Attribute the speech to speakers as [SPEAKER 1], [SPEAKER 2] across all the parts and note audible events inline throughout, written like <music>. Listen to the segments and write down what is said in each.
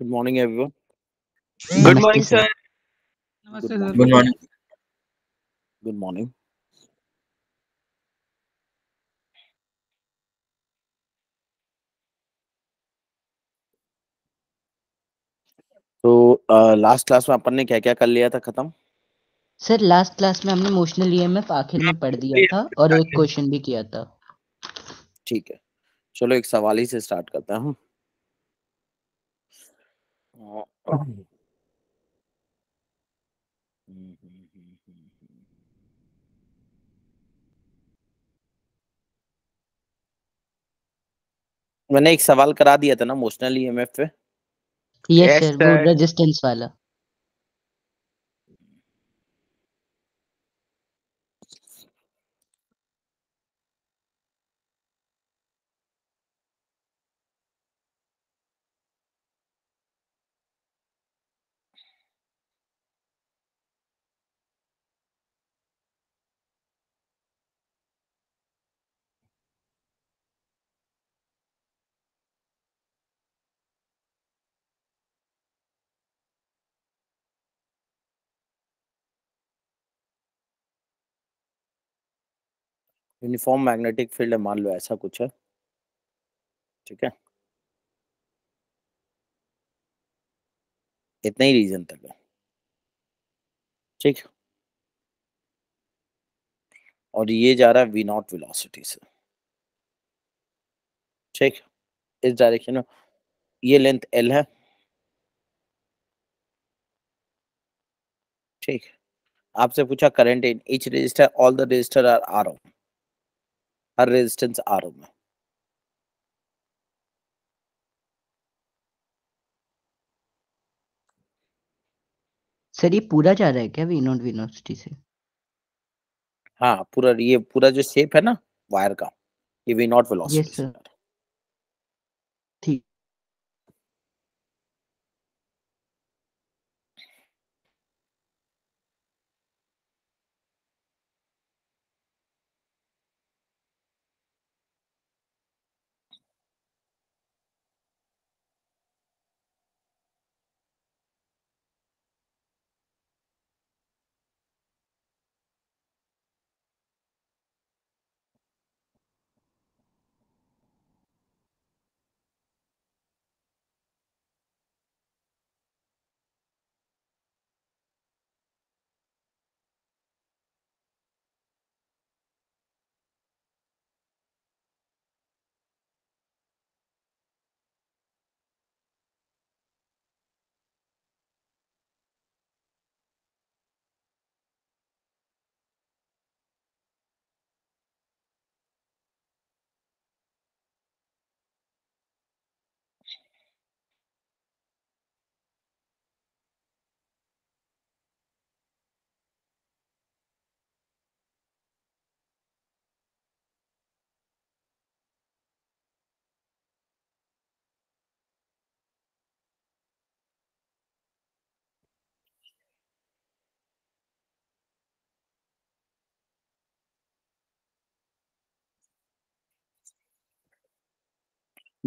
[SPEAKER 1] Good morning, everyone.
[SPEAKER 2] Good morning, sir.
[SPEAKER 3] नमस्ते
[SPEAKER 1] Good
[SPEAKER 3] sir
[SPEAKER 2] Good morning.
[SPEAKER 1] Good morning. तो last class में अपन ने क्या क्या कर लिया था खत्म
[SPEAKER 4] सर लास्ट क्लास में हमने इमोशनल ईएमएफ आखिर में पढ़ दिया था और एक <laughs> क्वेश्चन भी किया था
[SPEAKER 1] ठीक है चलो एक सवाल ही से स्टार्ट करता हैं मैंने एक सवाल करा दिया था ना इमोशनल ईएमएफ पे
[SPEAKER 4] यस सर वो
[SPEAKER 2] sir.
[SPEAKER 4] रेजिस्टेंस वाला
[SPEAKER 1] यूनिफॉर्म मैग्नेटिक फ़ील्ड है, मान लो ऐसा कुछ है। ठीक है? इतना ही रीजन तक है ठीक और ये जा रहा है वी नॉट वेलोसिटी से। ठीक इस डायरेक्शन में ये लेंथ एल है। ठीक आपसे पूछा current in each resistor all the resistor are R ohm her resistance R ohm है
[SPEAKER 4] सर ये पूरा जा रहा है क्या वी नॉट वेलोसिटी से?
[SPEAKER 1] हाँ पूरा ये पूरा जो शेप है ना वायर का ये वी नॉट वेलोसिटी
[SPEAKER 4] Yes,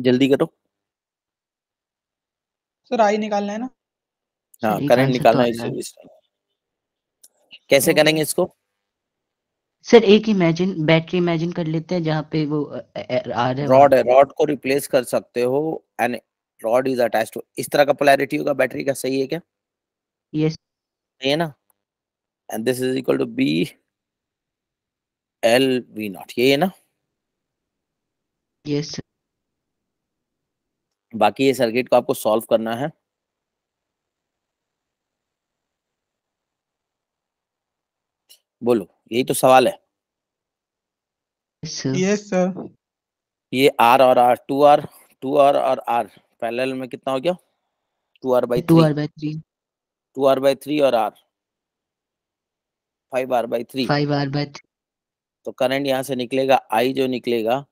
[SPEAKER 1] जल्दी करो।
[SPEAKER 3] सर आई निकालना है ना?
[SPEAKER 1] हाँ करंट निकालना
[SPEAKER 4] तो
[SPEAKER 1] है कैसे करेंगे इसको?
[SPEAKER 4] सर एक इमेजिन बैटरी इमेजिन कर लेते हैं जहाँ पे वो आ रहा है।
[SPEAKER 1] रॉड है रॉड को रिप्लेस कर सकते हो and rod is attached to इस तरह का पोलैरिटी होगा बैटरी का सही है क्या?
[SPEAKER 4] यस
[SPEAKER 1] सही है ना? And this is equal to B L V naught ये है ना?
[SPEAKER 4] यस सर
[SPEAKER 1] बाकी ये सर्किट को आपको सॉल्व करना है। बोलो यही तो सवाल है।
[SPEAKER 4] यस सर
[SPEAKER 1] ये आर और R two R two R और आर पैरेलल में कितना हो गया? Two R by
[SPEAKER 4] two R by three
[SPEAKER 1] two R by three और R five R by three
[SPEAKER 4] five R by
[SPEAKER 1] तो करंट यहाँ से निकलेगा आई जो निकलेगा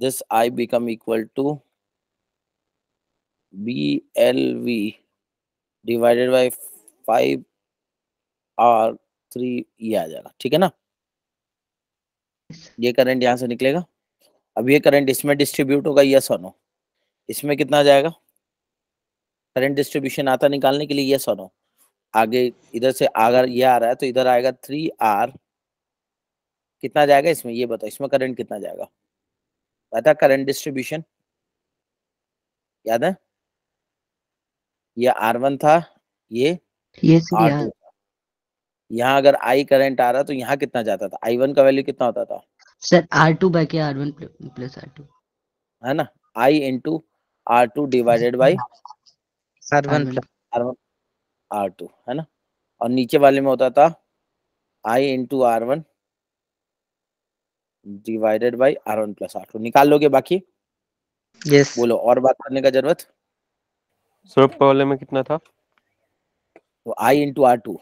[SPEAKER 1] this I become equal to B L V divided by five R three ये आ जाएगा ठीक है ना? ये करंट यहाँ से निकलेगा। अब ये करंट इसमें डिस्ट्रीब्यूट होगा यस और नो इसमें कितना जाएगा? करंट डिस्ट्रीब्यूशन आता निकालने के लिए यस और नो आगे इधर से अगर ये आ रहा है तो इधर आएगा थ्री आर कितना जाएगा इसमें? ये बताओ इसमें करंट कितना जाएगा? पता करंट डिस्ट्रीब्यूशन याद है? ये आर वन था ये आर
[SPEAKER 4] यहाँ।
[SPEAKER 1] टू यहाँ अगर आई करंट आ रहा तो यहाँ कितना जाता था? आई वन का वैल्यू कितना होता था?
[SPEAKER 4] सर आर टू बाई के R one plus R two
[SPEAKER 1] है ना? I into R two divided by
[SPEAKER 2] R one
[SPEAKER 4] R1
[SPEAKER 2] plus
[SPEAKER 1] R one R two है ना? और नीचे वाले में होता था I into R one divided by R one plus R two निकाल लोगे बाकी?
[SPEAKER 2] यस
[SPEAKER 1] बोलो और बात करने का ज़रूरत?
[SPEAKER 5] स्लोप वाले में कितना था?
[SPEAKER 1] तो आई इंटू आर टू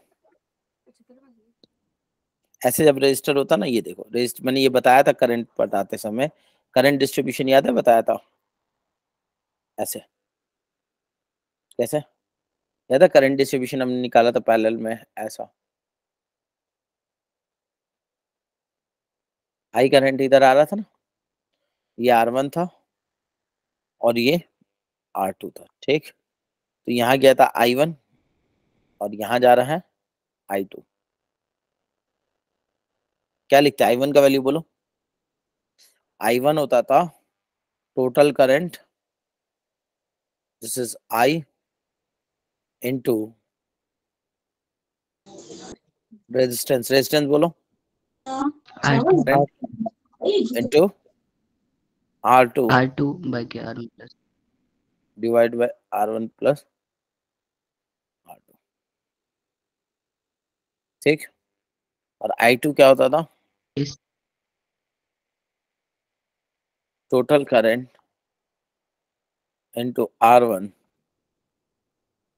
[SPEAKER 1] ऐसे जब रजिस्टर होता ना, ये देखो रजिस्टर मैंने ये बताया था करंट बताते समय। करंट डिस्ट्रीब्यूशन याद है? बताया था। ऐसे। कैसे? याद है करंट डिस्ट्रीब्यूशन हमने निकाला था पैरेलल में? ऐसा। आई करंट इधर आ रहा था ना? ये आर वन था और ये आर टू था। ठीक? तो यहाँ गया था आई वन और यहाँ जा रहा है आई टू क्या लिखते हैं? आई वन का वैल्यू बोलो। आई वन होता था total current this is I into resistance resistance बोलो।
[SPEAKER 4] R two
[SPEAKER 1] into R two
[SPEAKER 4] R two by के R plus
[SPEAKER 1] divide by R one plus R two. ठीक? और आई टू क्या होता था? Total current into R1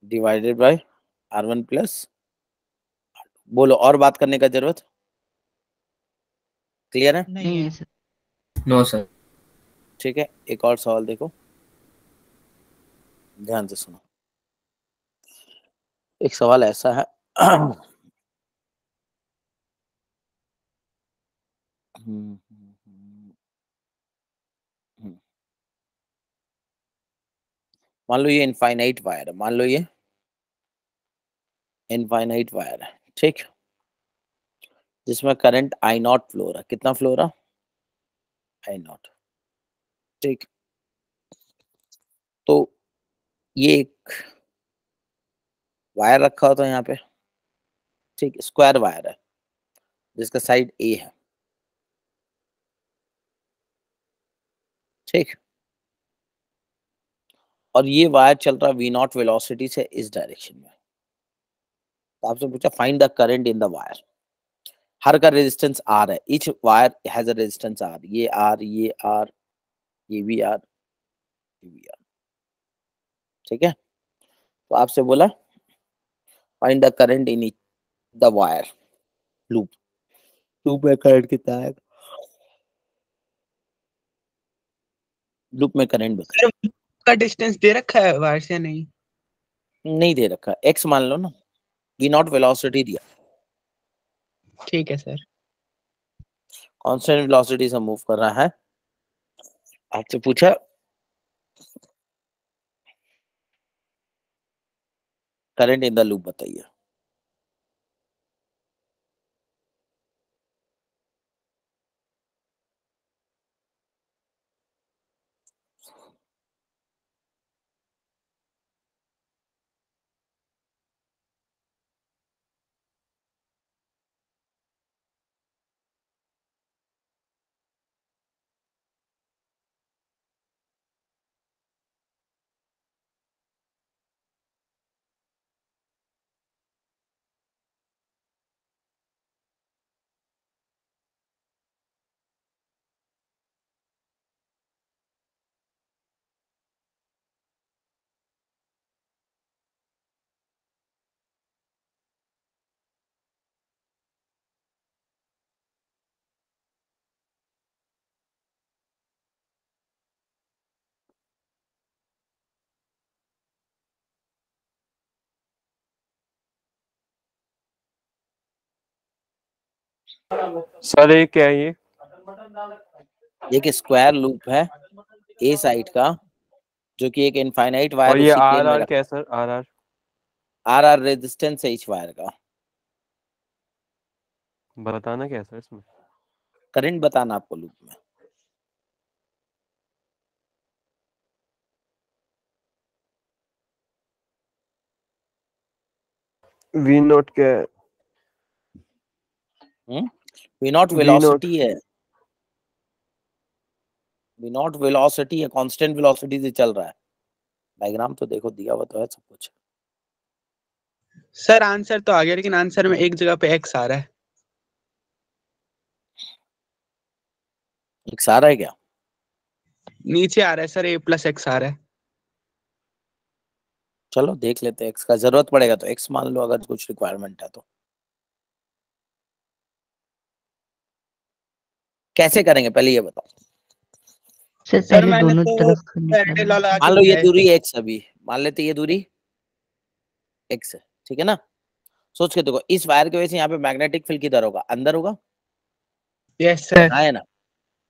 [SPEAKER 1] divided by R1 plus बोलो और बात करने का ज़रूरत? क्लियर है?
[SPEAKER 3] नहीं
[SPEAKER 4] सर
[SPEAKER 2] नो सर
[SPEAKER 1] ठीक है एक और सवाल देखो। ध्यान से सुनो। एक सवाल ऐसा है। मान लो ये इनफाइनाइट वायर है, मान लो ये इनफाइनाइट वायर है, ठीक? जिसमें करंट आई नॉट फ्लो रहा कितना फ्लो रहा? आई नॉट ठीक? तो ये एक वायर रखा होता है यहाँ पे। ठीक, स्क्वायर वायर है, जिसका साइड ए है। ठीक। और ये वायर चल रहा वी नॉट वेलोसिटी से इस डायरेक्शन में। तो आपसे पूछा find the current in the wire हर का रेजिस्टेंस आर है। Each wire has a resistance R ये आर ये आर ये भी आर ये भी आर ठीक है? तो आपसे बोला find the current in the wire loop loop में करंट कितना है? लूप में करंट बता
[SPEAKER 2] का डिस्टेंस दे रखा है वायर से नहीं?
[SPEAKER 1] नहीं दे रखा एक्स मान लो ना। वी नॉट वेलोसिटी दिया।
[SPEAKER 2] ठीक है सर
[SPEAKER 1] कांस्टेंट वेलोसिटी से मूव कर रहा है। आपसे पूछा करंट इन द लूप बताइए।
[SPEAKER 5] सर ये क्या है ये?
[SPEAKER 1] एक स्क्वायर लूप है ए साइड का जो कि एक इनफाइनाइट
[SPEAKER 5] और
[SPEAKER 1] वायर
[SPEAKER 5] ये आर आर क्या sir? R R
[SPEAKER 1] R R resistance है इस वायर का।
[SPEAKER 5] बताना क्या सर इसमें?
[SPEAKER 1] करंट बताना आपको लूप में।
[SPEAKER 5] वी नोट क्या है?
[SPEAKER 1] V naught. वेलोसिटी है. वी नॉट वेलोसिटी है. कांस्टेंट वेलोसिटी से चल रहा है. डायग्राम तो देखो दिया हुआ तो है सब कुछ.
[SPEAKER 2] सर आंसर तो आ गया लेकिन आंसर में एक जगह पे एक्स आ रहा है.
[SPEAKER 1] एक सारा है क्या?
[SPEAKER 2] नीचे आ रहा है सर ए प्लस एक्स आ रहा है.
[SPEAKER 1] चलो देख लेते हैं एक्स का ज़रूरत पड़ेगा तो एक्स मान लो अगर कुछ रिक्वायरमेंट है तो. कैसे करेंगे? पहले ये बताओ।
[SPEAKER 4] सर
[SPEAKER 2] सर
[SPEAKER 4] दोनों
[SPEAKER 2] तो
[SPEAKER 4] तरफ़
[SPEAKER 1] मान लो ये दूरी एक्स अभी मान लेते ये दूरी एक्स ठीक है ना? सोच के देखो इस वायर की वजह से यहाँ पे मैग्नेटिक फ़ील्ड किधर होगा? अंदर होगा?
[SPEAKER 2] यस सर
[SPEAKER 1] है ना?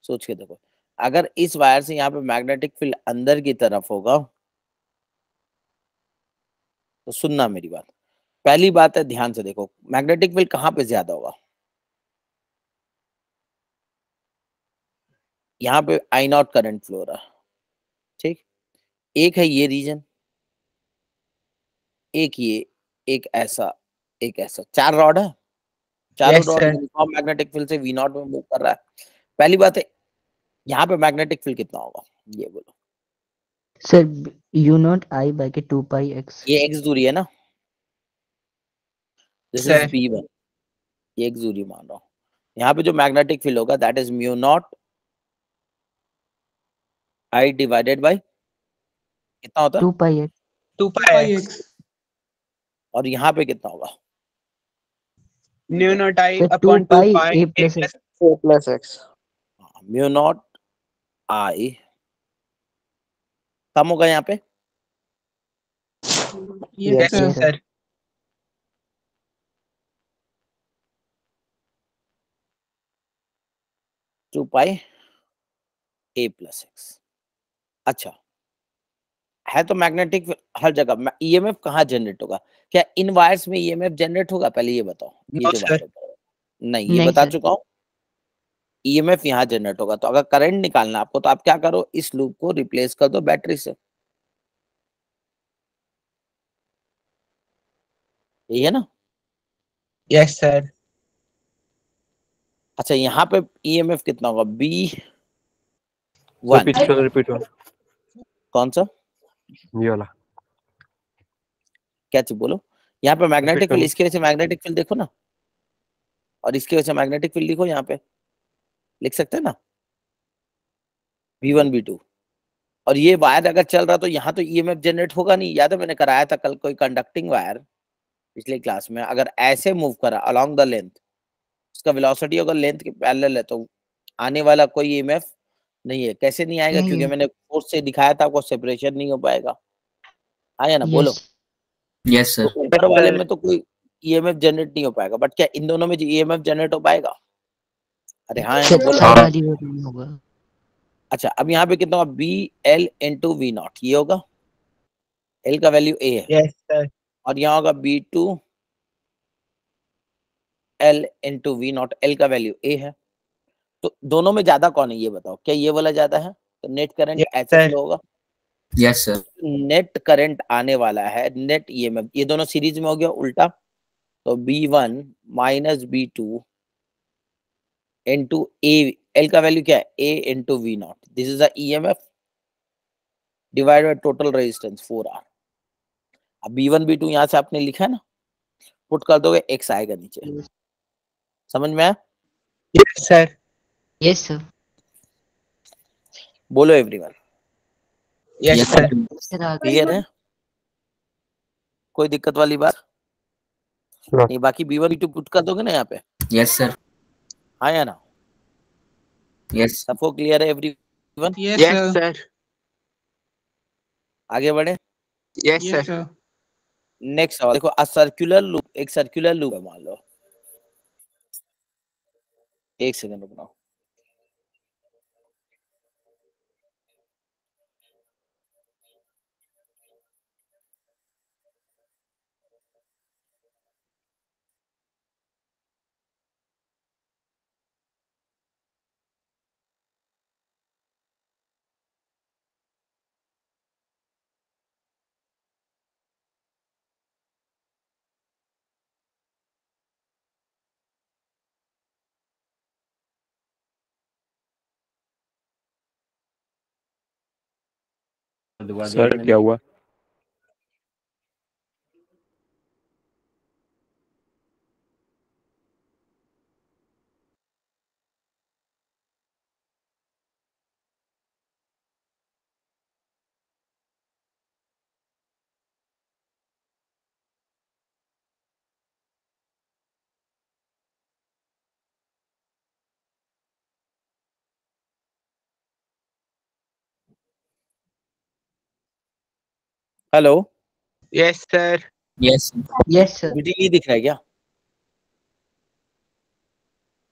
[SPEAKER 1] सोच के देखो अगर इस वायर से यहाँ पे मैग्नेटिक फ़ील्ड अंदर की तरफ़ होगा तो सुनना मेरी बात। पहली बात है ध्यान से देखो मैग्नेटिक फ़ील्ड कहाँ पे ज़्यादा होगा? यहाँ पे आई नॉट करंट फ्लो रहा ठीक? एक है ये रीजन एक ये एक ऐसा एक ऐसा। चार रॉड है? चारों
[SPEAKER 2] Yes,
[SPEAKER 1] रॉड मैग्नेटिक फ़ील्ड से वी नॉट में मूव कर रहा है? पहली बात है यहाँ पे मैग्नेटिक फ़ील्ड कितना होगा? ये बोलो।
[SPEAKER 4] Sir mu naught I by के टू पाई एक्स
[SPEAKER 1] ये एक्स दूरी है ना? This is. बी वन ये एक्स दूरी मान रहा हूँ। यहाँ पे जो मैग्नेटिक फ़ील्ड होगा that is mu naught I divided by कितना होता है?
[SPEAKER 4] Two pi X.
[SPEAKER 2] Two
[SPEAKER 3] pi X.
[SPEAKER 1] और यहाँ पे कितना होगा?
[SPEAKER 2] Mu naught I upon
[SPEAKER 4] 2
[SPEAKER 2] two pi. A plus X.
[SPEAKER 1] Mu naught I कम होगा यहाँ पे?
[SPEAKER 3] Yes sir.
[SPEAKER 1] Two pi A plus X. अच्छा। है तो मैग्नेटिक हर जगह ईएमएफ कहाँ जनरेट होगा? क्या इन वायर्स में ईएमएफ जनरेट होगा? पहले ये बताओ ये जो
[SPEAKER 2] sir.
[SPEAKER 1] नहीं ये
[SPEAKER 4] नहीं,
[SPEAKER 1] बता चुका हूँ। ईएमएफ यहाँ जनरेट होगा तो अगर करंट निकालना आपको तो आप क्या करो इस लूप को रिप्लेस कर दो बैटरी से। यही है ना?
[SPEAKER 2] यस सर
[SPEAKER 1] अच्छा यहाँ पे ईएमएफ कितना होगा? बी वन
[SPEAKER 5] रिपीट रिपीट
[SPEAKER 1] कौन सा?
[SPEAKER 5] ये वाला।
[SPEAKER 1] क्या चीज़ बोलो? यहाँ पे मैग्नेटिक फ़ील्ड इसकी वजह से मैग्नेटिक फ़ील्ड देखो ना। और इसकी वजह से मैग्नेटिक फ़ील्ड लिखो यहाँ पे। लिख सकते हैं ना? वी वन बी टू और ये वायर अगर चल रहा तो यहाँ तो ईएमएफ जनरेट होगा नहीं। याद है मैंने कराया था कल कोई कंडक्टिंग वायर पिछले क्लास में? अगर ऐसे मूव करा अलोंग द लेंथ उसका वेलोसिटी अगर लेंथ के पैरेलल है तो आने वाला कोई ईएमएफ नहीं है कैसे नहीं आएगा?
[SPEAKER 4] नहीं।
[SPEAKER 1] क्योंकि मैंने फोर्स से दिखाया था आपको सेपरेशन नहीं हो पाएगा। आया ना बोलो।
[SPEAKER 4] यस
[SPEAKER 6] यस
[SPEAKER 1] तो ऊपर वाले में तो कोई ईएमएफ जनरेट नहीं हो पाएगा बट क्या इन दोनों में जो ईएमएफ जनरेट हो पाएगा? अरे हाँ
[SPEAKER 4] सर
[SPEAKER 1] ना बोलो अच्छा अब यहाँ पे कितना होगा B L into V naught ये होगा? एल का वैल्यू ए है।
[SPEAKER 2] यस सर
[SPEAKER 1] और यहाँ होगा B two L into V naught L का वैल्यू ए है। तो दोनों में ज़्यादा कौन है ये बताओ क्या ये वाला ज़्यादा है? तो नेट करंट
[SPEAKER 2] Yes,
[SPEAKER 1] ऐसे. फ्लो होगा?
[SPEAKER 6] यस सर
[SPEAKER 1] नेट करंट आने वाला है नेट ईएमएफ ये दोनों सीरीज़ में हो गया उल्टा। तो B one minus B two into A L का वैल्यू क्या है? A into V naught this is E M F divide by total resistance four R अब बी वन बी टू यहाँ से आपने लिखा है ना पुट कर दोगे एक्स आएगा नीचे। समझ में आया?
[SPEAKER 2] यस सर
[SPEAKER 4] यस सर
[SPEAKER 1] बोलो एवरीवन
[SPEAKER 2] यस सर
[SPEAKER 1] क्लियर है? कोई दिक्कत वाली बात। नहीं बाकी B one B two put कर दोगे ना यहाँ पे?
[SPEAKER 6] यस सर
[SPEAKER 1] हाँ या ना?
[SPEAKER 6] यस
[SPEAKER 1] सबको क्लियर है एवरी
[SPEAKER 3] यस
[SPEAKER 2] यस
[SPEAKER 3] सर
[SPEAKER 1] आगे बढ़े?
[SPEAKER 2] यस सर
[SPEAKER 1] नेक्स्ट सवाल देखो अ सर्कुलर लूप एक सर्कुलर लूप है मान लो। एक सेकंड रुकना।
[SPEAKER 5] सर क्या हुआ
[SPEAKER 1] hello
[SPEAKER 2] yes sir
[SPEAKER 6] Yes.
[SPEAKER 4] Yes sir
[SPEAKER 1] PPT दिख रहा है क्या?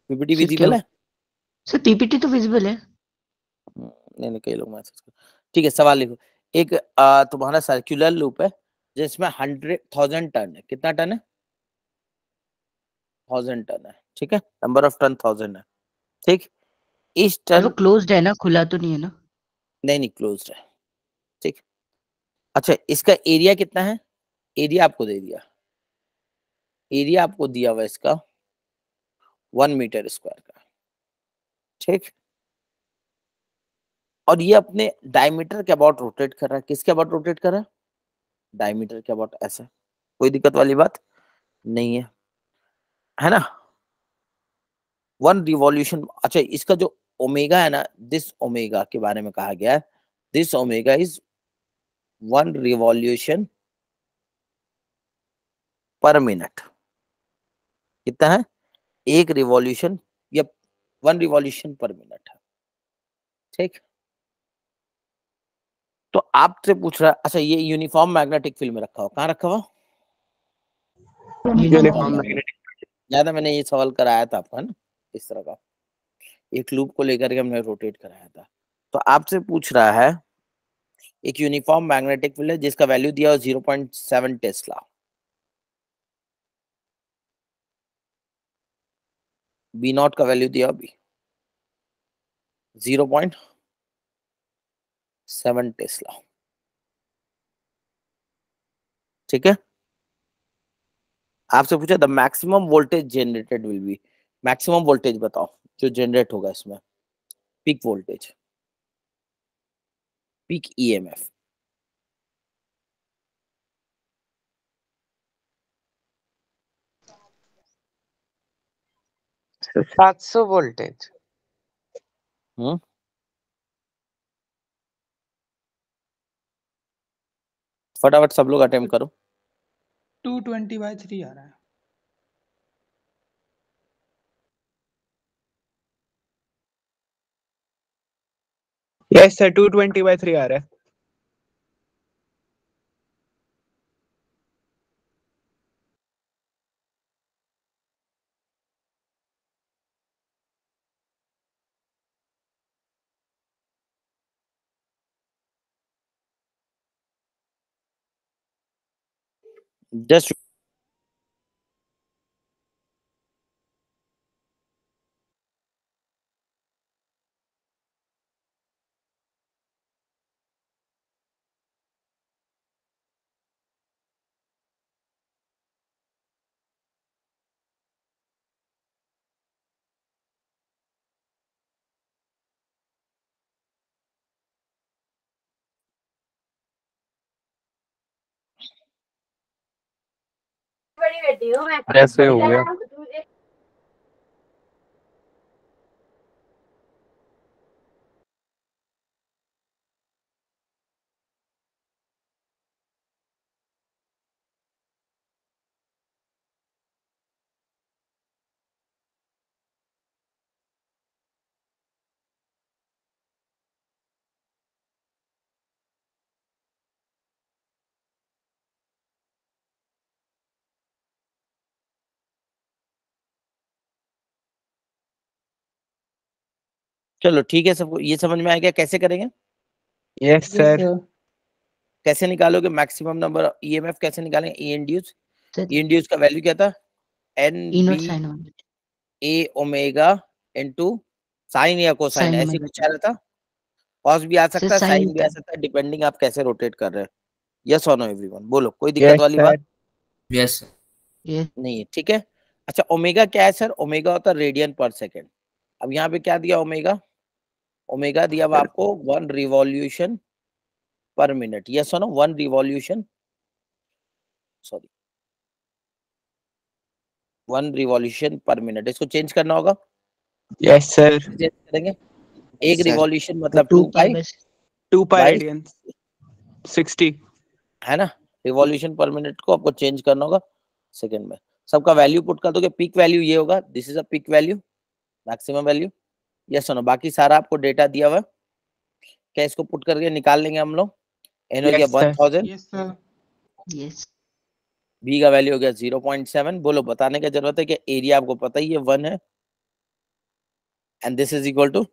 [SPEAKER 1] पीपीटी विजिबल है?
[SPEAKER 4] सर पीपीटी तो विजिबल है.
[SPEAKER 1] नहीं नहीं कई लोग मैसेज कर ठीक है सवाल लिखो। एक आ, तुम्हारा सर्कुलर लूप है जिसमें हंड्रेड थाउज़ेंड टन है। कितना टन है? थाउज़ेंड टन है ठीक है? नंबर ऑफ़ टन थाउज़ेंड है। ठीक? इस
[SPEAKER 4] सर
[SPEAKER 1] टन
[SPEAKER 4] क्लोज्ड है ना खुला तो नहीं है ना?
[SPEAKER 1] नहीं नहीं क्लोज्ड है। अच्छा इसका एरिया कितना है? एरिया आपको दे दिया। एरिया आपको दिया हुआ इसका वन मीटर स्क्वायर का। ठीक? और ये अपने डायमीटर के अबाउट रोटेट कर रहा है। किसके अबाउट रोटेट कर रहा है? डायमीटर के अबाउट ऐसा। कोई दिक्कत वाली बात नहीं है। है ना? वन रिवॉल्यूशन अच्छा इसका जो ओमेगा है ना दिस ओमेगा के बारे में कहा गया है। This omega is one revolution per minute कितना है? एक रिवॉल्यूशन या वन रिवॉल्यूशन पर मिनट है। ठीक? तो आपसे पूछ रहा है अच्छा ये यूनिफॉर्म मैग्नेटिक फ़ील्ड में रखा हो कहाँ रखा हुआ?
[SPEAKER 2] यूनिफॉर्म मैग्नेटिक
[SPEAKER 1] ज़्यादा मैंने ये सवाल कराया था आपका ना इस तरह का। एक लूप को लेकर के हमने रोटेट कराया था। तो आपसे पूछ रहा है एक यूनिफॉर्म मैग्नेटिक फ़ील्ड है, जिसका वैल्यू दिया zero point seven tesla B naught का वैल्यू दिया अभी। ज़ीरो पॉइंट सेवन टेस्ला ठीक है? आपसे पूछा the maximum voltage generated will be maximum voltage बताओ, जो जनरेट होगा इसमें पीक वोल्टेज पीक ईएमएफ
[SPEAKER 2] सात सौ वोल्टेज
[SPEAKER 1] फटाफट सब लोग अटेम्प्ट करो.
[SPEAKER 3] टू ट्वेंटी बाई थ्री आ रहा है.
[SPEAKER 2] Yes sir two twenty by three आ रहा है
[SPEAKER 1] जस्ट
[SPEAKER 5] ऐसे हो गया
[SPEAKER 1] चलो ठीक है सबको ये समझ में आ गया कैसे करेंगे?
[SPEAKER 2] यस सर
[SPEAKER 1] कैसे निकालोगे? मैक्सिमम नंबर ईएमएफ कैसे निकालेंगे? ई इंड्यूस ई इंड्यूस का वैल्यू क्या था? N A omega into sine या कोसाइन ऐसे कुछ आ रहा था? कॉस भी आ सकता है साइन भी आ सकता है डिपेंडिंग आप कैसे रोटेट कर रहे हैं। यस और नो एवरीवन बोलो कोई दिक्कत वाली बात?
[SPEAKER 2] Sir
[SPEAKER 6] Yes. sir.
[SPEAKER 4] ये
[SPEAKER 1] नहीं है ठीक है? अच्छा ओमेगा क्या है सर ओमेगा होता है रेडियन पर सेकेंड अब यहाँ पे क्या दिया ओमेगा ओमेगा दिया हुआ आपको one revolution minute. Yes or no? One revolution. Sorry. One revolution per minute. इसको चेंज करना होगा?
[SPEAKER 2] यस सर
[SPEAKER 1] चेंज करेंगे? एक रिवॉल्यूशन मतलब
[SPEAKER 4] two
[SPEAKER 1] pi
[SPEAKER 2] two pi radians 60
[SPEAKER 1] है ना? रिवॉल्यूशन पर मिनट को आपको चेंज करना होगा सेकंड में. सबका वैल्यू पुट कर दोगे पीक वैल्यू ये होगा. This is a peak value maximum value yes सुनो बाकी सारा आपको डेटा दिया हुआ क्या इसको पुट करके निकाल लेंगे हम लोग? एन हो गया वन थाउज़ेंड बी का वैल्यू हो गया ज़ीरो पॉइंट सेवन बोलो बताने की ज़रूरत है कि एरिया आपको पता ही है वन है। And this is equal to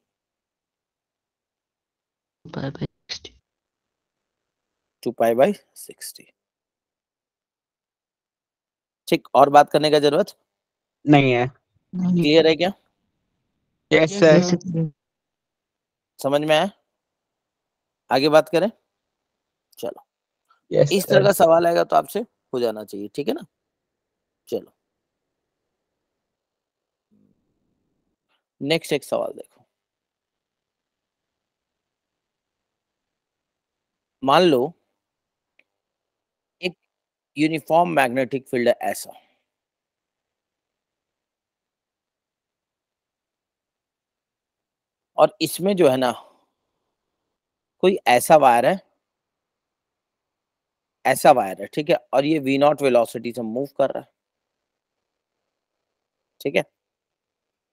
[SPEAKER 1] two pi by sixty ठीक और बात करने का ज़रूरत?
[SPEAKER 2] नहीं है।
[SPEAKER 1] क्लियर है क्या?
[SPEAKER 2] Yes
[SPEAKER 3] Yes,
[SPEAKER 2] sir
[SPEAKER 3] sir.
[SPEAKER 1] समझ में आया? आगे बात करें? चलो।
[SPEAKER 2] यस
[SPEAKER 1] इस तरह का सवाल आएगा तो आपसे हो जाना चाहिए ठीक है ना? चलो। नेक्स्ट एक सवाल देखो। मान लो एक यूनिफॉर्म मैग्नेटिक फ़ील्ड है ऐसा। और इसमें जो है ना कोई ऐसा वायर है ऐसा वायर है ठीक है? और ये वी नॉट वेलोसिटी से मूव कर रहा है। ठीक है?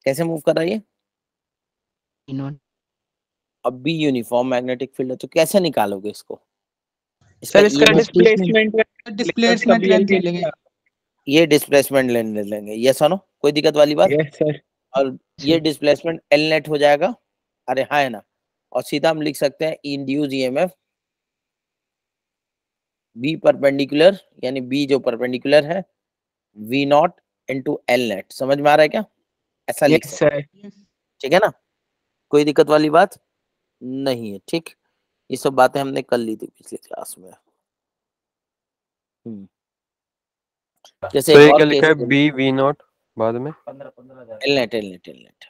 [SPEAKER 1] कैसे मूव कर रहा है ये? अब भी यूनिफॉर्म मैग्नेटिक फ़ील्ड है तो कैसे निकालोगे इसको?
[SPEAKER 2] सर इसका
[SPEAKER 1] EMF
[SPEAKER 2] डिस्प्लेसमेंट
[SPEAKER 3] ले लेंगे.
[SPEAKER 1] ये डिस्प्लेसमेंट लेने लेंगे। ये सुनो कोई दिक्कत वाली बात?
[SPEAKER 2] यस सर
[SPEAKER 1] और ये डिस्प्लेसमेंट एल नेट हो जाएगा? अरे हाँ है ना? और सीधा हम लिख सकते हैं इंड्यूस ईएमएफ बी परपेंडिकुलर यानी बी जो परपेंडिकुलर है V naught into L net समझ में आ रहा है क्या? ऐसा लिख सकते हैं। ठीक है ना? कोई दिक्कत वाली बात नहीं है ठीक? ये सब बातें हमने कर ली थी पिछले क्लास में। हम्म। जैसे
[SPEAKER 5] तो
[SPEAKER 1] एक
[SPEAKER 5] क्या लिखा है? बी वी नॉट बाद में?
[SPEAKER 1] L net L net L net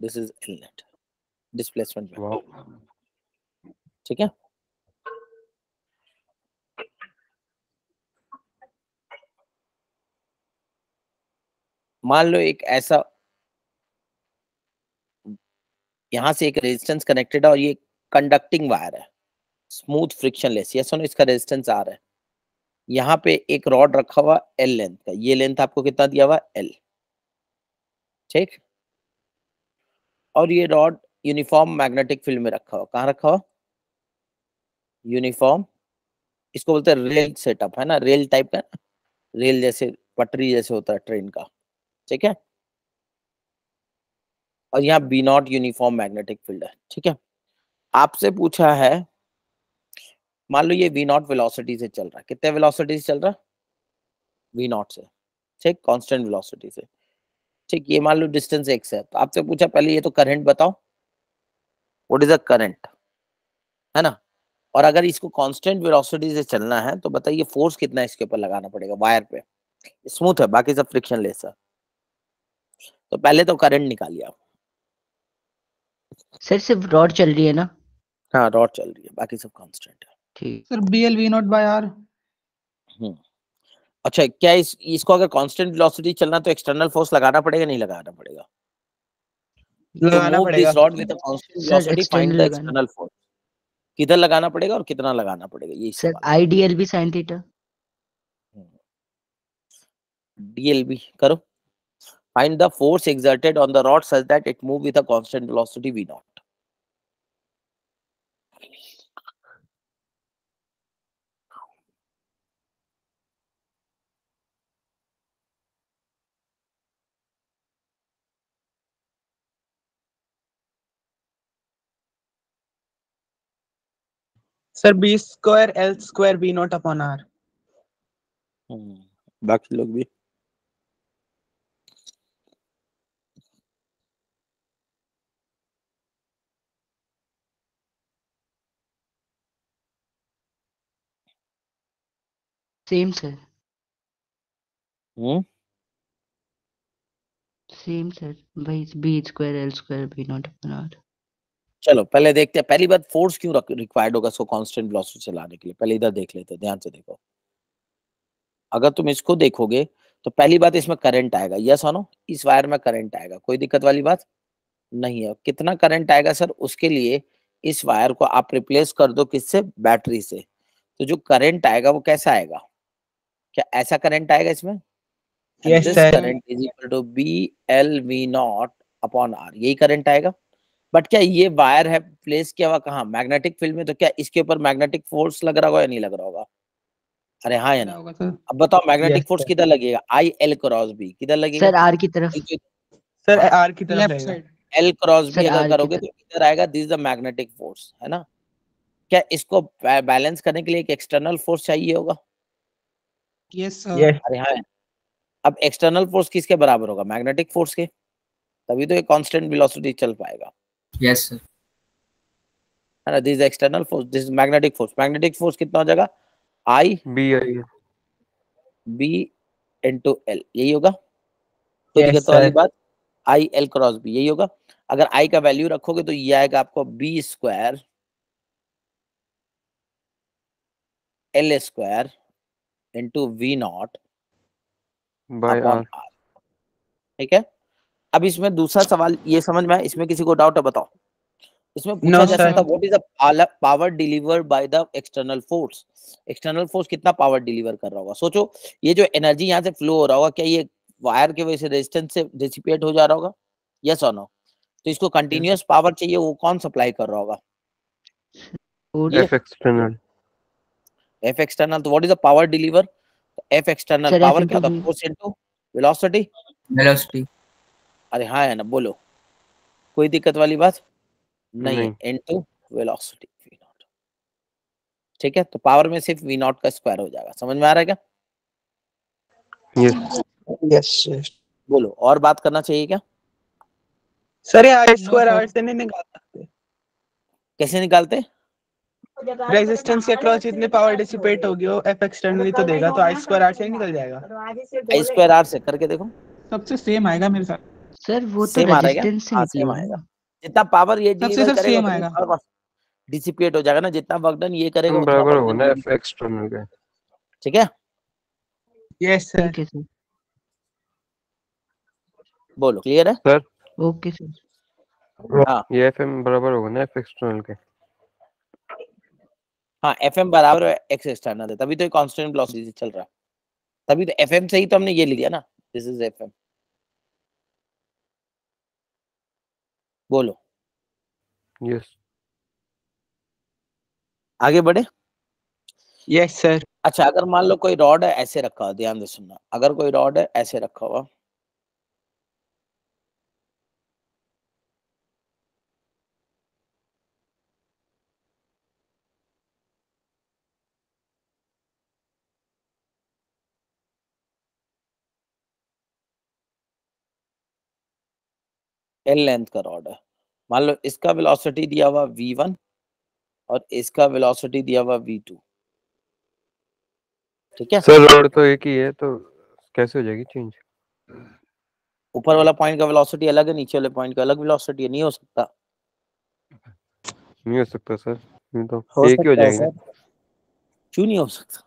[SPEAKER 1] this is L net displacement
[SPEAKER 5] वाह
[SPEAKER 1] ठीक है? मान लो एक ऐसा यहाँ से एक रेजिस्टेंस कनेक्टेड है और ये कंडक्टिंग वायर है। स्मूथ फ्रिक्शनलेस ये सुनो इसका रेजिस्टेंस आ रहा है। यहाँ पे एक रॉड रखा हुआ एल लेंथ का। ये लेंथ आपको कितना दिया हुआ एल ठीक? और ये रॉड यूनिफॉर्म मैग्नेटिक फ़ील्ड में रखा हुआ कहाँ रखा हुआ यूनिफॉर्म। इसको बोलते हैं रेल सेटअप, है ना? रेल टाइप का रेल जैसे, पटरी जैसे होता है ट्रेन का। ठीक है? और यहाँ B naught uniform magnetic field है। ठीक है? आपसे पूछा है, मान लो ये वी नॉट वेलोसिटी से चल रहा है। कितने वेलोसिटी से चल रहा है? वी नॉट से। ठीक? कांस्टेंट वेलोसिटी से। ठीक? ये मान लो डिस्टेंस एक्स है। तो आपसे पूछा, पहले ये तो करंट बताओ। व्हाट इज़ अ करंट है ना? और अगर इसको कांस्टेंट वेलोसिटी से चलना है तो बताइए फोर्स कितना इसके ऊपर लगाना पड़ेगा वायर पे। स्मूथ है बाकी सब फ्रिक्शनलेस है तो पहले तो करंट निकालिए आप।
[SPEAKER 4] सर सिर्फ़ रॉड चल रही है ना?
[SPEAKER 1] हाँ रॉड चल रही है बाकी सब कांस्टेंट है।
[SPEAKER 4] ठीक।
[SPEAKER 3] Sir, BL V naught by R.
[SPEAKER 1] हम्म। अच्छा क्या इस इसको अगर कांस्टेंट वेलोसिटी चलना तो एक्सटर्नल फोर्स लगाना पड़ेगा नहीं लगाना पड़ेगा?
[SPEAKER 2] लगाना पड़ेगा
[SPEAKER 1] किधर लगाना पड़ेगा और कितना लगाना पड़ेगा ये
[SPEAKER 4] सर आईडीएल भी साइन थीटा
[SPEAKER 1] डीएलबी करो find the force exerted on the rod such that it move with a constant velocity v naught
[SPEAKER 2] sir B square L square B naught upon R
[SPEAKER 1] hmm, बाकी लोग भी
[SPEAKER 4] same sir
[SPEAKER 1] hmm
[SPEAKER 4] same sir वही B square L square B naught upon R
[SPEAKER 1] चलो पहले देखते हैं पहली बात फोर्स क्यों रिक्वायर्ड होगा सो कांस्टेंट वेलोसिटी चलाने के लिए? पहले इधर देख लेते हैं ध्यान से देखो। अगर तुम इसको देखोगे तो पहली बात इसमें करंट आएगा। यस नो इस वायर में करंट आएगा। कोई दिक्कत वाली बात? नहीं है। कितना करंट आएगा सर उसके लिए इस वायर को आप रिप्लेस कर दो किससे? बैटरी से। तो जो करंट आएगा वो कैसा आएगा? क्या ऐसा करंट आएगा इसमें?
[SPEAKER 2] Yes,
[SPEAKER 1] current is equal to B L V naught upon R यही करंट आएगा? बट क्या ये वायर है प्लेस किया हुआ कहाँ? मैग्नेटिक फ़ील्ड में तो क्या इसके ऊपर मैग्नेटिक फोर्स लग रहा होगा या नहीं लग रहा होगा? अरे हाँ या ना?
[SPEAKER 3] होगा
[SPEAKER 1] अब बताओ मैग्नेटिक फोर्स. किधर लगेगा? आई एल क्रॉस बी किधर लगेगा?
[SPEAKER 4] सर आर की तरफ़।
[SPEAKER 2] सर आर की तरफ़
[SPEAKER 3] लेफ़्ट
[SPEAKER 2] रहेगा
[SPEAKER 3] साइड
[SPEAKER 1] एल क्रॉस बी अगर करोगे तो इधर आएगा? दिस द मैग्नेटिक फोर्स है ना? क्या इसको बैलेंस करने के लिए एक एक्सटर्नल फोर्स चाहिए होगा?
[SPEAKER 3] यस सर
[SPEAKER 2] यस
[SPEAKER 1] अरे हाँ। अब एक्सटर्नल फोर्स किसके बराबर होगा? मैग्नेटिक फोर्स के। तभी तो ये कांस्टेंट वेलोसिटी चल पाएगा।
[SPEAKER 6] Yes, sir.
[SPEAKER 1] है ना this external force this magnetic force magnetic force कितना हो जाएगा? I
[SPEAKER 5] B I
[SPEAKER 1] B into L यही होगा?
[SPEAKER 2] Yes,
[SPEAKER 1] दिक्कत वाली बात। आई एल क्रॉस बी यही होगा। अगर आई का वैल्यू रखोगे तो ये आएगा आपको B square L square into V naught
[SPEAKER 5] by R
[SPEAKER 1] R ठीक है? अब इसमें दूसरा सवाल ये समझ में इसमें किसी को डाउट है बताओ। इसमें पूछा
[SPEAKER 2] No,
[SPEAKER 1] जा सकता what is the power delivered by the external force external force कितना पावर डिलीवर कर रहा होगा? सोचो ये जो एनर्जी यहाँ से फ्लो हो रहा होगा क्या ये वायर की वजह से रेजिस्टेंस से डिसिपेट हो जा रहा होगा? यस और नो तो इसको कंटिन्यूअस पावर चाहिए वो कौन सप्लाई कर रहा होगा?
[SPEAKER 5] एफ़ एक्सटर्नल
[SPEAKER 1] एफ़ एक्सटर्नल तो what is the power deliver F external power क्या होता है? Force into velocity
[SPEAKER 6] Velocity.
[SPEAKER 1] अरे हाँ है ना बोलो। कोई दिक्कत वाली बात? नहीं है
[SPEAKER 5] नहीं।
[SPEAKER 1] इनटू वेलोसिटी वी नॉट ठीक है तो पावर में सिर्फ़ वी नॉट का स्क्वायर हो जाएगा। समझ में आ रहा है क्या?
[SPEAKER 5] यस
[SPEAKER 2] यस सर
[SPEAKER 1] बोलो और बात करना चाहिए क्या?
[SPEAKER 2] सर आर स्क्वायर आर से नहीं निकाल सकते।
[SPEAKER 1] कैसे निकालते?
[SPEAKER 2] रेजिस्टेंस के अक्रॉस जितनी पावर डिसिपेट होगी वो एफ़ एक्सटर्नली तो देगा तो आई स्क्वायर आर से निकल जाएगा।
[SPEAKER 1] आई स्क्वायर आर से करके देखो।
[SPEAKER 3] सबसे सेम आएगा मेरे साथ।
[SPEAKER 4] सर वो तो
[SPEAKER 1] है
[SPEAKER 4] रेजिस्टेंस से
[SPEAKER 1] हाँ
[SPEAKER 4] निकला है।
[SPEAKER 1] आएगा। जितना पावर ये
[SPEAKER 3] सबसे
[SPEAKER 1] डिलीवर करेगा। डिसिपेट हो जाएगा ना। जितना वर्क डन ये करेगा उतना
[SPEAKER 5] बराबर होगा
[SPEAKER 1] done
[SPEAKER 5] ना एफ़ एक्सटर्नल के
[SPEAKER 1] ठीक है?
[SPEAKER 2] यस सर
[SPEAKER 4] ठीक है सर
[SPEAKER 1] बोलो क्लियर है?
[SPEAKER 4] सर ओके सर
[SPEAKER 1] हाँ।
[SPEAKER 5] ये एफ़ एम बराबर होगा ना एफ़ एक्सटर्नल के
[SPEAKER 1] हाँ एफ़ एम बराबर एक्स एक्सटर्नल है। तभी तो ये कांस्टेंट वेलोसिटी चल रहा है। तभी तो एफ़ एम से ही तो हमने ये लिया ना। दिस इज़ एफएम बोलो।
[SPEAKER 5] यस
[SPEAKER 1] आगे बढ़े?
[SPEAKER 2] यस सर
[SPEAKER 1] अच्छा अगर मान लो कोई रॉड है ऐसे रखा हुआ ध्यान से सुनना। अगर कोई रॉड है ऐसे रखा हुआ। एल लेंथ का रॉड है। मान लो इसका वेलोसिटी दिया हुआ v1 और इसका वेलोसिटी दिया हुआ v2 ठीक है?
[SPEAKER 5] सर रोड तो एक ही है तो कैसे हो जाएगी चेंज
[SPEAKER 1] ऊपर वाला पॉइंट का वेलोसिटी अलग है नीचे वाले पॉइंट का अलग वेलोसिटी है नहीं हो सकता।
[SPEAKER 5] नहीं हो सकता सर। ये तो
[SPEAKER 1] हो
[SPEAKER 5] एक ही हो जाएगी
[SPEAKER 1] क्यों नहीं हो सकता?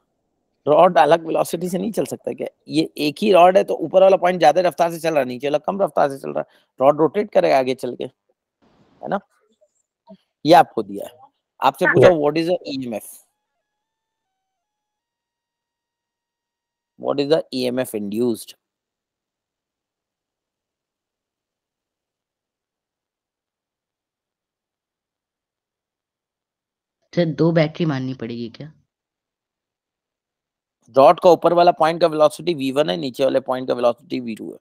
[SPEAKER 1] रॉड अलग वेलोसिटी से नहीं चल सकता क्या? ये एक ही रॉड है तो ऊपर वाला पॉइंट ज़्यादा रफ्तार से चल रहा नीचे वाला कम रफ्तार से चल रहा है। रॉड रोटेट करेगा आगे चल के है ना? ये आपको दिया है। आपसे पूछा what is the EMF what is the EMF induced
[SPEAKER 4] sir दो बैटरी माननी पड़ेगी क्या?
[SPEAKER 1] रॉड का ऊपर वाला पॉइंट का वेलोसिटी v1 है, नीचे वाले पॉइंट का वेलोसिटी v2 है।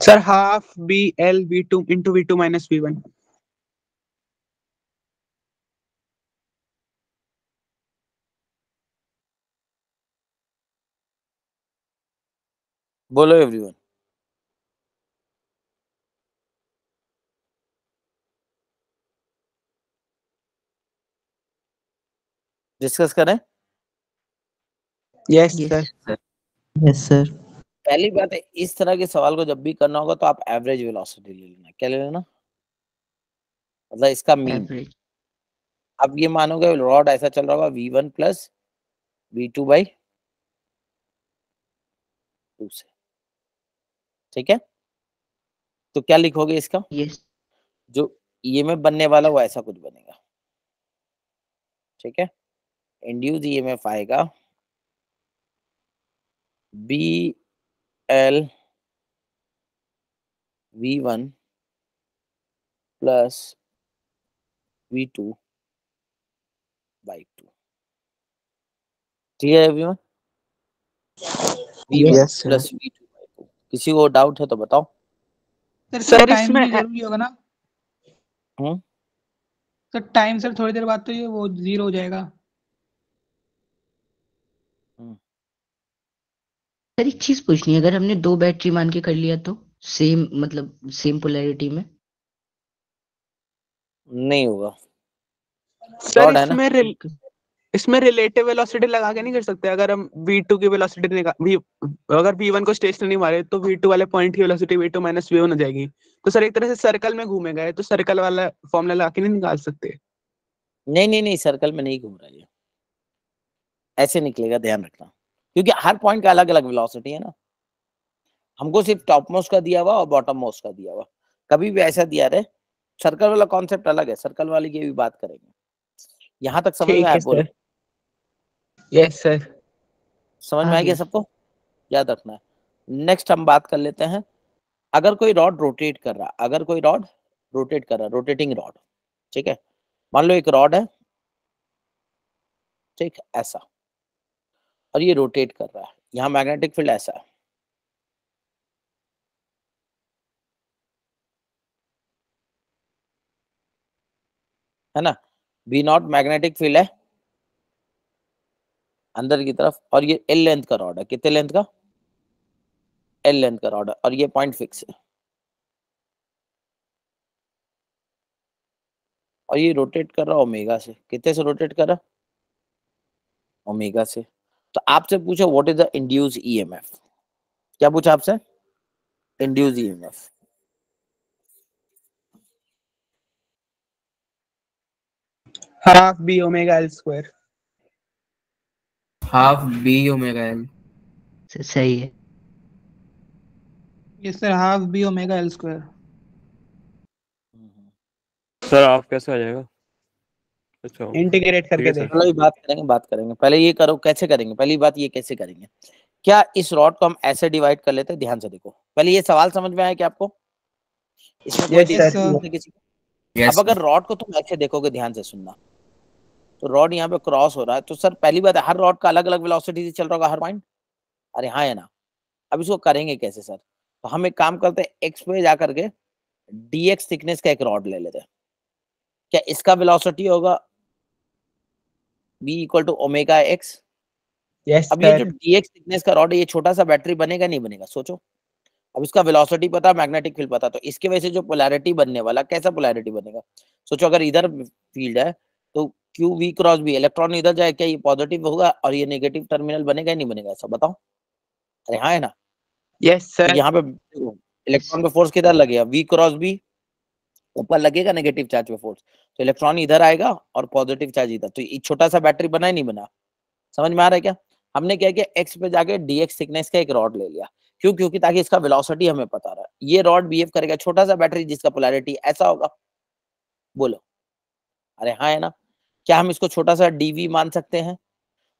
[SPEAKER 2] Sir half B L V two into V two minus V one
[SPEAKER 1] बोलो एवरीवन डिस्कस करें?
[SPEAKER 2] यस सर
[SPEAKER 4] यस सर
[SPEAKER 1] पहली बात है इस तरह के सवाल को जब भी करना होगा तो आप एवरेज वेलोसिटी ले लेना। क्या ले लेना? मतलब इसका मीन अब ये मानोगे रॉड ऐसा चल रहा होगा V one plus V two by two से। ठीक है? तो क्या लिखोगे इसका?
[SPEAKER 4] यस
[SPEAKER 1] जो ईएमएफ बनने वाला वो ऐसा कुछ बनेगा। ठीक है? इंड्यूस ईएमएफ आएगा। B L V one plus V two by two ठीक है everyone V one. Plus V two by two किसी को डाउट है तो बताओ।
[SPEAKER 3] सर
[SPEAKER 2] सर, इसमें
[SPEAKER 3] ज़रूरी होगा ना।
[SPEAKER 1] हम्म।
[SPEAKER 3] सर टाइम सर थोड़ी देर बाद तो ये वो ज़ीरो हो जाएगा।
[SPEAKER 4] सर एक चीज़ पूछनी है अगर हमने दो बैटरी मान के कर लिया तो? सेम मतलब सेम पोलैरिटी में?
[SPEAKER 1] नहीं होगा।
[SPEAKER 2] सर? इसमें रिल, इसमें रिलेटिव वेलोसिटी लगा के नहीं कर सकते। अगर हम v2 की वेलोसिटी निकाल अगर v1 को स्टेशनरी मारे तो v2 वाले पॉइंट की वेलोसिटी v2 माइनस v1 हो जाएगी। तो सर एक तरह से सर्कल में घूमेगा ये, तो सर्कल वाला फॉर्मूला लगा के नहीं निकाल सकते।
[SPEAKER 1] नहीं नहीं नहीं सर्कल में नहीं घूम रहा ये। ऐसे निकलेगा ध्यान रखना। क्योंकि हर पॉइंट का अलग अलग वेलोसिटी है ना। हमको सिर्फ़ टॉप मोस्ट का दिया हुआ और बॉटम मोस्ट का दिया हुआ। कभी भी ऐसा दिया रहे सर्कल वाला कॉन्सेप्ट अलग है सर्कल वाली की भी बात करेंगे। यहाँ तक समझ में आया
[SPEAKER 2] यस सर।
[SPEAKER 1] समझ में
[SPEAKER 4] हाँ
[SPEAKER 1] आ गया सबको? याद रखना है। नेक्स्ट हम बात कर लेते हैं। अगर कोई रॉड रोटेट कर रहा अगर कोई रॉड रोटेट कर रहा रोटेटिंग रॉड ठीक है? मान लो एक रॉड है ठीक ऐसा। और ये रोटेट कर रहा है। यहाँ मैग्नेटिक फ़ील्ड ऐसा है। है ना? बी नॉट मैग्नेटिक फ़ील्ड है। अंदर की तरफ़ और ये एल लेंथ का रॉड है। कितने लेंथ का? एल लेंथ का रॉड है और ये पॉइंट फिक्स है। और ये रोटेट कर रहा है ओमेगा से। कितने से रोटेट कर रहा ओमेगा से। तो आपसे पूछो what is the induce EMF क्या पूछा आपसे? Induce EMF
[SPEAKER 2] half b omega L square
[SPEAKER 6] half B omega L
[SPEAKER 4] sir सही है।
[SPEAKER 3] ये sir half B omega L square
[SPEAKER 5] sir आप कैसे आ जाएगा? अच्छा।
[SPEAKER 2] इंटीग्रेट करके
[SPEAKER 5] है,
[SPEAKER 1] ये बात करेंगे बात करेंगे। पहले ये करो कैसे करेंगे? पहली बात ये कैसे करेंगे? क्या इस रॉड को हम ऐसे डिवाइड कर लेते हैं? ध्यान से देखो। पहले ये सवाल समझ में आया क्या आपको? इसमें कोई
[SPEAKER 2] Yes,
[SPEAKER 1] किसी को? अब अगर रॉड को तुम ऐसे देखोगे ध्यान से सुनना। तो रॉड यहाँ पे क्रॉस हो रहा है। तो सर पहली बात हर रॉड का अलग अलग वेलोसिटी से चल रहा होगा हर पॉइंट अरे हाँ है ना? अब इसको करेंगे कैसे सर? तो हम एक काम करते हैं एक्स पे जा करके dx थिकनेस का एक रॉड ले लेते हैं। क्या इसका वेलोसिटी होगा? B equal to omega X
[SPEAKER 2] yes
[SPEAKER 1] अब ये जो dx थिकनेस का रॉड है ये छोटा सा बैटरी बनेगा नहीं बनेगा सोचो। अब इसका वेलोसिटी पता मैग्नेटिक फ़ील्ड पता तो इसके वजह से जो पोलैरिटी बनने वाला कैसा पोलैरिटी बनेगा? सोचो अगर इधर फ़ील्ड है तो Q V cross B electron इधर जाए क्या ये पॉजिटिव होगा और ये नेगेटिव टर्मिनल बनेगा या नहीं बनेगा ऐसा बताओ। अरे हाँ है ना?
[SPEAKER 2] यस
[SPEAKER 1] तो
[SPEAKER 2] सर
[SPEAKER 1] यहाँ पे इलेक्ट्रॉन पे फोर्स किधर लगेगा वी क्रॉस बी ऊपर लगेगा नेगेटिव चार्ज पे फोर्स तो इलेक्ट्रॉन इधर आएगा और पॉजिटिव चार्ज इधर तो ये छोटा सा बैटरी बना ही, नहीं बना? समझ में आ रहा है क्या? हमने क्या किया? एक्स पे जाके डीएक्स थिकनेस का एक रॉड ले लिया। क्यों? क्योंकि ताकि इसका वेलोसिटी हमें पता रहा। ये रॉड बिहेव करेगा, छोटा सा बैटरी जिसका पोलैरिटी ऐसा होगा। बोलो। अरे हाँ है ना? क्या हम इसको छोटा सा डीवी मान सकते हैं?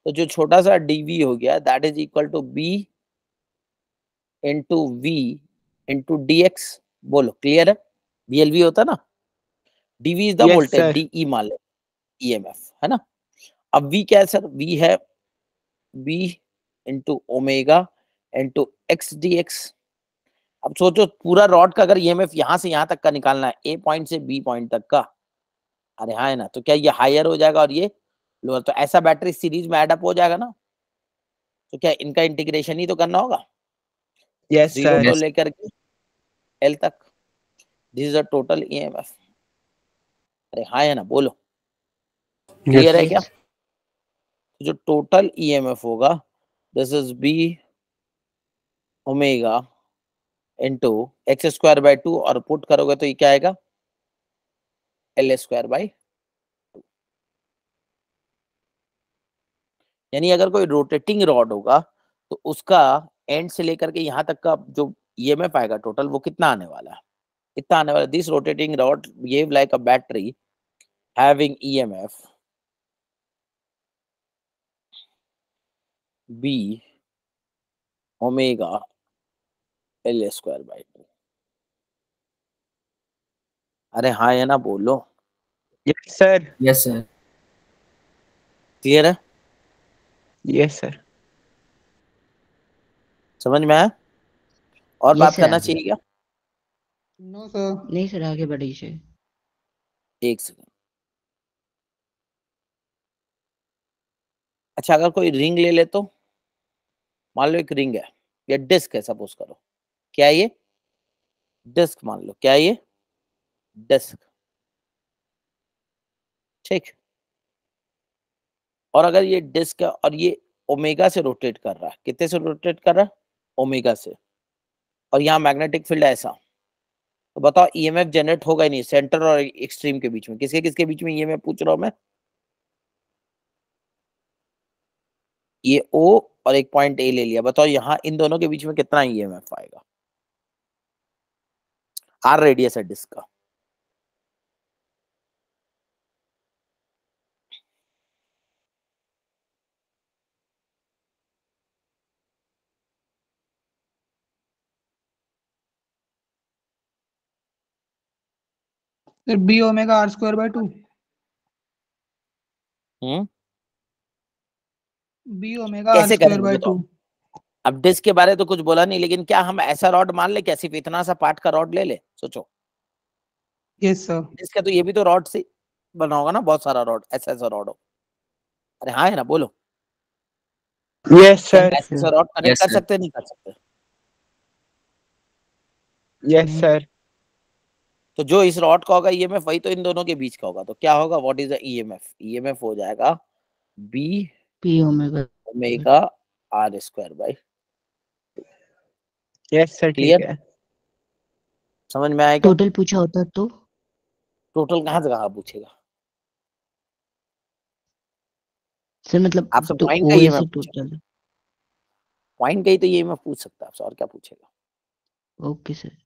[SPEAKER 1] तो जो छोटा सा डीवी हो गया that is equal to B into V into D बोलो क्लियर है? बीएलवी होता है ना? DV is the voltage. DE मान ले ईएमएफ है ना? अब वी क्या है सर वी है B into omega into X D X अब सोचो पूरा रॉड का अगर ईएमएफ यहाँ से यहाँ तक का निकालना है ए पॉइंट से बी पॉइंट तक का अरे हाँ है ना? तो क्या ये हायर हो जाएगा और ये लोअर तो ऐसा बैटरी सीरीज़ में एडअप हो जाएगा ना? तो क्या इनका इंटीग्रेशन ही तो करना होगा?
[SPEAKER 2] यस सर
[SPEAKER 1] तो
[SPEAKER 6] Yes.
[SPEAKER 1] लेकर के एल तक। This is a total EMF अरे हाँ है ना बोलो। क्लियर yes, है क्या? जो टोटल ईएमएफ होगा this is B omega into X square by two और पुट करोगे तो ये क्या आएगा? एल स्क्वायर बाय यानी अगर कोई रोटेटिंग रॉड होगा तो उसका एंड से लेकर के यहाँ तक का जो ईएमएफ आएगा टोटल वो कितना आने वाला है? इतना आने वाला this rotating rod behave like a battery having EMF b omega l square by two अरे हाँ है ना बोलो।
[SPEAKER 2] Yes sir
[SPEAKER 6] Yes, sir.
[SPEAKER 1] Clear है?
[SPEAKER 2] यस सर
[SPEAKER 1] समझ में आया? और
[SPEAKER 4] Yes,
[SPEAKER 1] बात
[SPEAKER 4] sir,
[SPEAKER 1] करना। चाहिए क्या?
[SPEAKER 3] नो सर
[SPEAKER 4] नहीं सर आगे बढ़िए
[SPEAKER 1] एक सेकंड अच्छा अगर कोई रिंग ले ले तो? मान लो एक रिंग है या डिस्क है सपोज़ करो। क्या ये? डिस्क मान लो क्या ये? डिस्क ठीक। और अगर ये डिस्क है और ये ओमेगा से रोटेट कर रहा है कितने से रोटेट कर रहा है? ओमेगा से। और यहाँ मैग्नेटिक फ़ील्ड ऐसा। तो बताओ ईएमएफ जनरेट होगा ही नहीं सेंटर और एक्सट्रीम के बीच में। किसके किसके बीच में ईएमएफ पूछ रहा हूँ मैं? ये ओ और एक पॉइंट ए ले लिया। बताओ, यहाँ इन दोनों के बीच में कितना ईएमएफ आएगा? आर रेडियस है डिस्क का।
[SPEAKER 3] Sir B omega R square by two B omega R square by two
[SPEAKER 1] अब डिस्क के बारे तो कुछ बोला नहीं लेकिन क्या हम ऐसा रॉड मान ले क्या सिर्फ़ इतना सा पार्ट का रॉड ले ले? सोचो।
[SPEAKER 3] यस सर
[SPEAKER 1] डिस्क है तो ये भी तो रॉड से बना होगा ना बहुत सारा रॉड ऐसा ऐसा रॉड हो। अरे हाँ है ना बोलो।
[SPEAKER 2] यस सर
[SPEAKER 1] ऐसा रॉड कनेक्ट कर सकते नहीं कर सकते?
[SPEAKER 2] यस सर
[SPEAKER 1] तो जो इस रॉड का होगा ईएमएफ वही तो इन दोनों के बीच का होगा। तो क्या होगा? What is the EMF EMF हो जाएगा B
[SPEAKER 4] P omega
[SPEAKER 1] omega R square by
[SPEAKER 2] yes sir? ठीक है।
[SPEAKER 1] समझ में आएगा
[SPEAKER 4] टोटल पूछा होता तो?
[SPEAKER 1] टोटल कहाँ से कहाँ पूछेगा?
[SPEAKER 4] सर मतलब
[SPEAKER 1] आपसे
[SPEAKER 4] तो
[SPEAKER 1] point का EMF
[SPEAKER 4] टोटल
[SPEAKER 1] पॉइंट का ही तो ईएमएफ पूछ सकता है आपसे और क्या पूछेगा?
[SPEAKER 4] ओके सर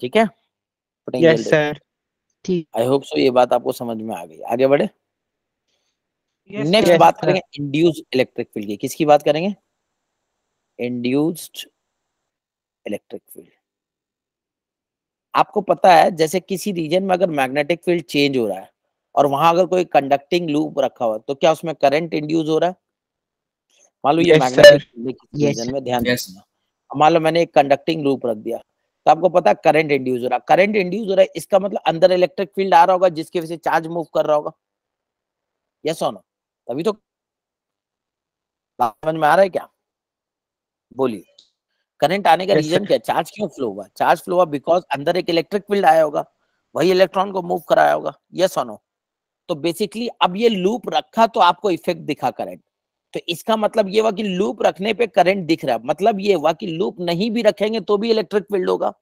[SPEAKER 1] ठीक है?
[SPEAKER 2] यस सर
[SPEAKER 4] ठीक
[SPEAKER 1] आई होप सो ये बात आपको समझ में आ गई। आगे बढ़े।
[SPEAKER 3] Yes,
[SPEAKER 1] next
[SPEAKER 2] sir.
[SPEAKER 1] बात
[SPEAKER 2] Yes,
[SPEAKER 1] करेंगे इंड्यूस इलेक्ट्रिक फ़ील्ड की। किसकी बात करेंगे? इंड्यूस्ड इलेक्ट्रिक फ़ील्ड आपको पता है जैसे किसी रीजन में अगर मैग्नेटिक फ़ील्ड चेंज हो रहा है और वहाँ अगर कोई कंडक्टिंग लूप रखा हुआ तो क्या उसमें करंट इंड्यूस हो रहा है? मान लो ये
[SPEAKER 2] Yes,
[SPEAKER 1] मैग्नेटिक फ़ील्ड रीजन में ध्यान
[SPEAKER 6] Yes.
[SPEAKER 1] मान लो मैंने एक कंडक्टिंग लूप रख दिया। तो आपको पता है करंट इंड्यूस हो रहा है। करंट इंड्यूस हो रहा है इसका मतलब अंदर इलेक्ट्रिक फ़ील्ड आ रहा होगा जिसकी वजह से चार्ज मूव कर रहा होगा। यस और नो तभी तो समझ में आ रहा है क्या? बोलिए। करंट आने का
[SPEAKER 2] Yes,
[SPEAKER 1] रीजन क्या चार्ज क्यों फ्लो हुआ? चार्ज फ्लो हुआ बिकॉज़ अंदर एक इलेक्ट्रिक फ़ील्ड आया होगा वही इलेक्ट्रॉन को मूव कराया होगा। यस और नो तो बेसिकली अब ये लूप रखा तो आपको इफ़ेक्ट दिखा करंट तो इसका मतलब ये हुआ कि लूप रखने पे करंट दिख रहा है। मतलब ये हुआ कि लूप नहीं भी रखेंगे तो भी इलेक्ट्रिक फ़ील्ड होगा।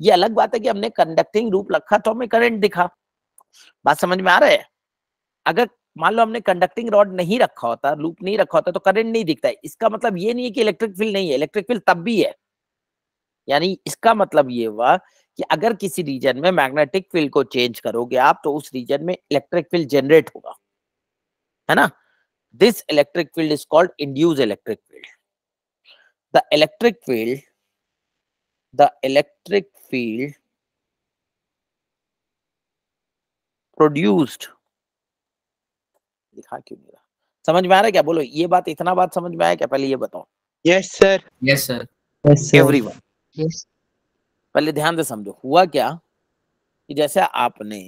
[SPEAKER 1] ये अलग बात है कि हमने कंडक्टिंग लूप रखा तो हमें करंट दिखा। बात समझ में आ रहा है? अगर मान लो हमने कंडक्टिंग रॉड नहीं रखा होता, लूप नहीं रखा होता तो करंट नहीं दिखता है। इसका मतलब ये नहीं है कि इलेक्ट्रिक फ़ील्ड नहीं है, इलेक्ट्रिक फ़ील्ड तब भी है। यानी इसका मतलब ये हुआ कि अगर किसी रीजन में मैग्नेटिक फ़ील्ड को चेंज करोगे आप तो उस रीजन में इलेक्ट्रिक फ़ील्ड जनरेट होगा। है ना? This electric field is called induce electric field the electric field the electric field produced दिखा क्यों नहीं रहा? समझ में आ रहा है क्या? बोलो ये बात इतना बात समझ में आया क्या? पहले ये बताओ।
[SPEAKER 2] Yes sir
[SPEAKER 6] Yes, sir.
[SPEAKER 2] Yes
[SPEAKER 1] everyone
[SPEAKER 4] yes
[SPEAKER 1] पहले ध्यान से समझो हुआ क्या कि जैसे आपने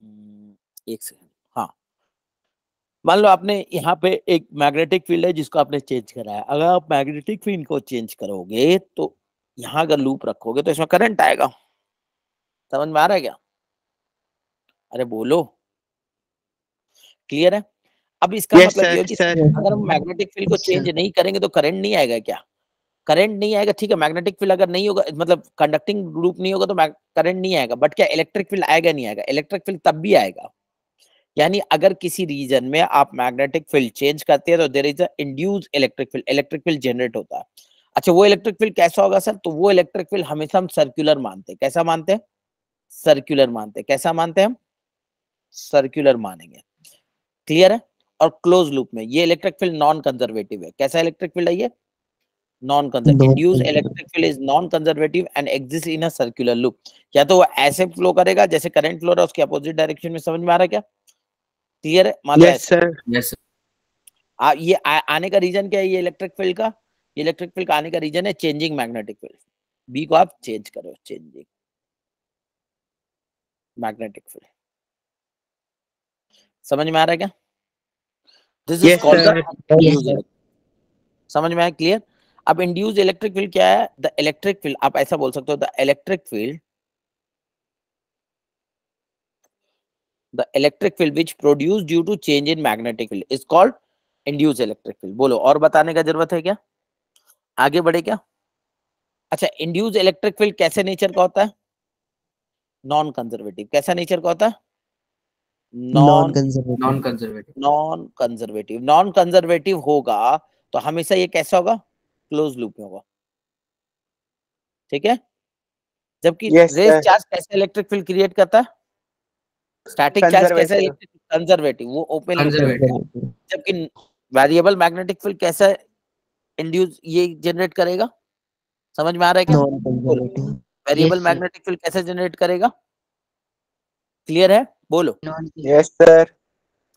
[SPEAKER 1] हम्म, एक सेकंड हाँ। मान लो आपने यहाँ पे एक मैग्नेटिक फ़ील्ड है जिसको आपने चेंज करा है। अगर आप मैग्नेटिक फ़ील्ड को चेंज करोगे तो यहाँ अगर लूप रखोगे तो इसमें करंट आएगा। समझ में आ रहा है क्या? अरे बोलो। क्लियर है? अब इसका
[SPEAKER 2] Yes,
[SPEAKER 1] मतलब ये कि अगर हम मैग्नेटिक फ़ील्ड को चेंज नहीं करेंगे तो करंट नहीं आएगा क्या? करंट नहीं आएगा ठीक है मैग्नेटिक फ़ील्ड अगर नहीं होगा मतलब कंडक्टिंग ग्रुप नहीं होगा तो करंट नहीं आएगा बट क्या इलेक्ट्रिक फ़ील्ड आएगा नहीं आएगा? इलेक्ट्रिक फ़ील्ड तब भी आएगा। यानी अगर किसी रीजन में आप मैग्नेटिक फ़ील्ड चेंज करते हैं तो there is induce electric field electric field generate होता है। अच्छा वो इलेक्ट्रिक फ़ील्ड कैसा होगा सर? तो वो इलेक्ट्रिक फ़ील्ड हमेशा हम सर्कुलर मानते हैं। कैसा मानते हैं? सर्कुलर मानते हैं। कैसा मानते हैं हम? सर्कुलर मानेंगे। क्लियर है? और क्लोज लूप में ये इलेक्ट्रिक फ़ील्ड नॉन कंजर्वेटिव है। कैसा इलेक्ट्रिक फ़ील्ड है ये? Non conservative induce electric field is non conservative and exist in a circular loop या तो वो ऐसे फ्लो करेगा जैसे करंट फ्लो रहा है उसके अपोजिट डायरेक्शन में समझ में आ रहा है क्या? क्लियर है? मान लो
[SPEAKER 2] Yes, sir.
[SPEAKER 6] Yes, sir.
[SPEAKER 1] आ, ये आ, आने का रीजन क्या है ये इलेक्ट्रिक फ़ील्ड का? ये इलेक्ट्रिक फ़ील्ड का आने का रीजन है चेंजिंग मैग्नेटिक फ़ील्ड बी को आप चेंज करो चेंजिंग मैग्नेटिक फ़ील्ड समझ में आ रहा है क्या? This is called
[SPEAKER 2] sir.
[SPEAKER 1] समझ में आया? क्लियर अब इंड्यूस इलेक्ट्रिक फ़ील्ड क्या है? द इलेक्ट्रिक फ़ील्ड आप ऐसा बोल सकते हो the electric field the electric field which produced due to change in magnetic field is called induced electric field. बोलो और बताने का ज़रूरत है क्या? आगे बढ़े क्या? अच्छा इंड्यूस इलेक्ट्रिक फ़ील्ड कैसे नेचर का होता है? नॉन कंजर्वेटिव कैसा नेचर का होता है? Non
[SPEAKER 6] Non-conservative.
[SPEAKER 1] Non conservative non conservative होगा तो हमेशा ये कैसा होगा? क्लोज लूप में होगा। ठीक है? जबकि
[SPEAKER 2] Yes,
[SPEAKER 1] रेस चार्ज कैसे इलेक्ट्रिक फ़ील्ड क्रिएट करता है? स्टैटिक चार्ज कैसे. कंजर्वेटिव वो ओपन जबकि वेरिएबल मैग्नेटिक फ़ील्ड कैसे इंड्यूस ये जनरेट करेगा? समझ में आ रहा है क्या? वेरिएबल मैग्नेटिक फ़ील्ड कैसे जनरेट करेगा? क्लियर है? बोलो।
[SPEAKER 2] Yes, sir.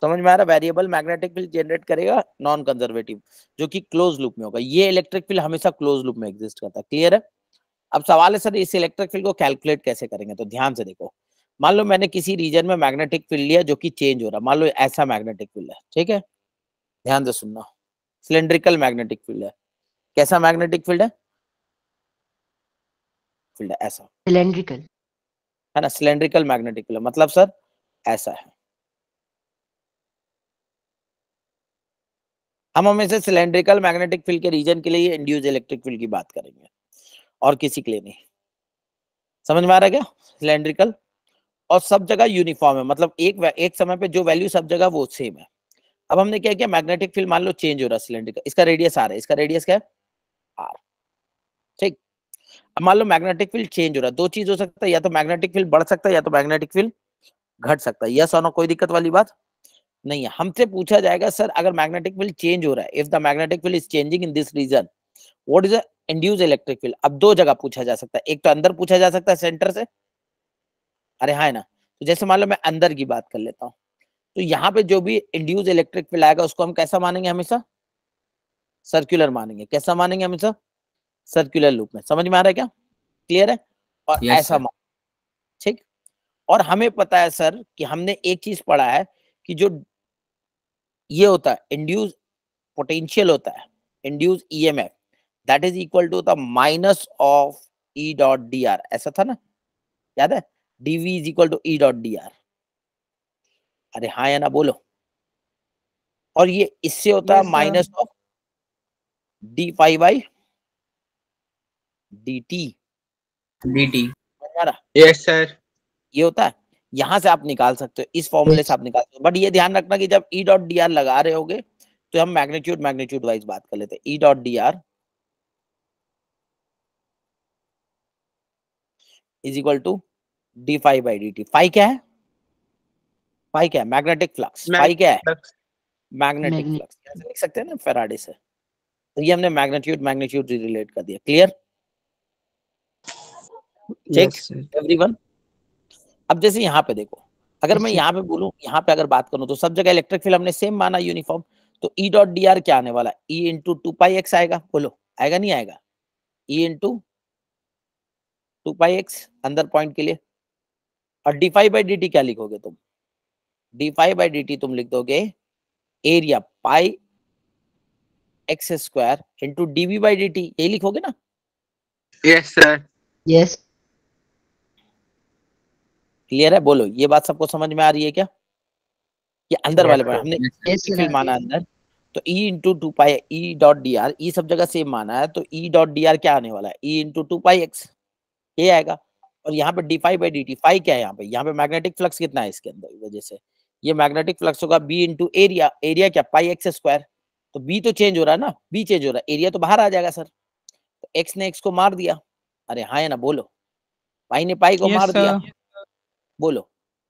[SPEAKER 1] समझ में आ रहा है? वेरिएबल मैग्नेटिक फ़ील्ड जनरेट करेगा नॉन कंजर्वेटिव जो कि क्लोज लूप में होगा। ये इलेक्ट्रिक फ़ील्ड हमेशा क्लोज लूप में एग्जिस्ट करता है। क्लियर है? अब सवाल है सर इस इलेक्ट्रिक फ़ील्ड को कैलकुलेट कैसे करेंगे? तो ध्यान से देखो। मान लो मैंने किसी रीजन में मैग्नेटिक फ़ील्ड लिया जो कि चेंज हो रहा मान लो ऐसा मैग्नेटिक फ़ील्ड है ठीक है? ध्यान से सुनना। सिलेंड्रिकल मैग्नेटिक फ़ील्ड है। कैसा मैग्नेटिक फ़ील्ड है? फ़ील्ड है ऐसा।
[SPEAKER 4] Cylindrical
[SPEAKER 1] है ना? सिलेंड्रिकल मैग्नेटिक फ़ील्ड मतलब सर ऐसा है। हम हमेशा सिलेंड्रिकल मैग्नेटिक फ़ील्ड के रीजन के लिए इंड्यूस इलेक्ट्रिक फ़ील्ड की बात करेंगे। और किसी के लिए नहीं। समझ में आ रहा है क्या? सिलेंड्रिकल और सब जगह यूनिफॉर्म है। मतलब एक एक समय पे जो वैल्यू सब जगह वो सेम है। अब हमने क्या किया? मैग्नेटिक फ़ील्ड मान लो चेंज हो रहा है सिलेंड्रिकल इसका रेडियस आर है। इसका रेडियस क्या है? आर ठीक? अब मान लो मैग्नेटिक फ़ील्ड चेंज हो रहा है। दो चीज़ हो सकता है। या तो मैग्नेटिक फ़ील्ड बढ़ सकता है या तो मैग्नेटिक फ़ील्ड घट सकता है। यस और कोई दिक्कत वाली बात? नहीं है। हमसे पूछा जाएगा, सर, अगर मैग्नेटिक फ़ील्ड चेंज हो रहा है if the magnetic field is changing in this region what is the induce electric field अब दो जगह पूछा जा सकता है। एक तो अंदर पूछा जा सकता है सेंटर से। अरे हाँ है ना। तो जैसे मान लो मैं अंदर की बात कर लेता हूँ। तो यहाँ पे जो भी इंड्यूस इलेक्ट्रिक फ़ील्ड आएगा उसको हम कैसा मानेंगे हमेशा? सर्कुलर मानेंगे। कैसा मानेंगे हमेशा? सर्कुलर लूप में। समझ में आ रहा है क्या? क्लियर है? और
[SPEAKER 6] Yes,
[SPEAKER 1] ऐसा मान ठीक? और हमें पता है सर कि हमने एक चीज़ पढ़ा है कि जो ये होता है इंड्यूस पोटेंशियल होता है induce EMF that is equal to the minus of E dot D R ऐसा था ना? याद है? DV is equal to E dot D R अरे हाँ या ना बोलो। और ये इससे होता है minus of D phi by D T
[SPEAKER 6] dt
[SPEAKER 2] Yes, sir.
[SPEAKER 1] ये होता है। यहाँ से आप निकाल सकते हो। इस फॉर्मूले से आप निकाल सकते हो। बट ये ध्यान रखना कि जब ई डॉट डी आर लगा रहे होगे तो हम मैग्नीट्यूड मैग्नीट्यूड वाइज बात कर लेते हैं। E dot D R is equal to D phi by D T phi क्या है? फाइव क्या है? मैग्नेटिक फ्लक्स फाइव क्या है? मैग्नेटिक फ्लक्स ऐसे लिख सकते हैं ना फेराडे से। तो ये हमने मैग्नीट्यूड मैग्नीट्यूड रिलेट कर दिया. Clear
[SPEAKER 2] sir.
[SPEAKER 1] एवरीवन अब जैसे यहाँ पे देखो अगर मैं। यहाँ पे बोलूँ यहाँ पे अगर बात करूँ तो सब जगह इलेक्ट्रिक फ़ील्ड हमने सेम माना यूनिफॉर्म तो ई डॉट डी आर क्या आने वाला E into two pi X आएगा। बोलो आएगा नहीं आएगा? E into two pi X अंदर पॉइंट के लिए। और D phi by D T क्या लिखोगे तुम? D phi by D T तुम लिख दोगे area pi X square into DV by D T यही लिखोगे ना?
[SPEAKER 2] यस सर
[SPEAKER 4] यस
[SPEAKER 1] क्लियर है? बोलो ये बात सबको समझ में आ रही है क्या? ये अंदर वाले पर हमने
[SPEAKER 4] यस
[SPEAKER 1] फिल माना अंदर। तो e into two pi E dot D R E सब जगह सेम माना है तो ई डॉट डी आर क्या आने वाला है? E into two pi X ये आएगा। और यहाँ पे D phi by D T phi क्या है यहाँ पे? यहाँ पे मैग्नेटिक फ्लक्स कितना है इसके अंदर? वजह से। ये मैग्नेटिक फ्लक्स होगा बी इंटू एरिया एरिया क्या? पाई एक्स स्क्वायर तो बी तो चेंज हो रहा है ना? बी चेंज हो रहा है। एरिया तो बाहर आ जाएगा सर तो एक्स ने एक्स को मार दिया। अरे हाँ है ना बोलो। पाई ने पाई को
[SPEAKER 3] Yes,
[SPEAKER 1] मार दिया। बोलो।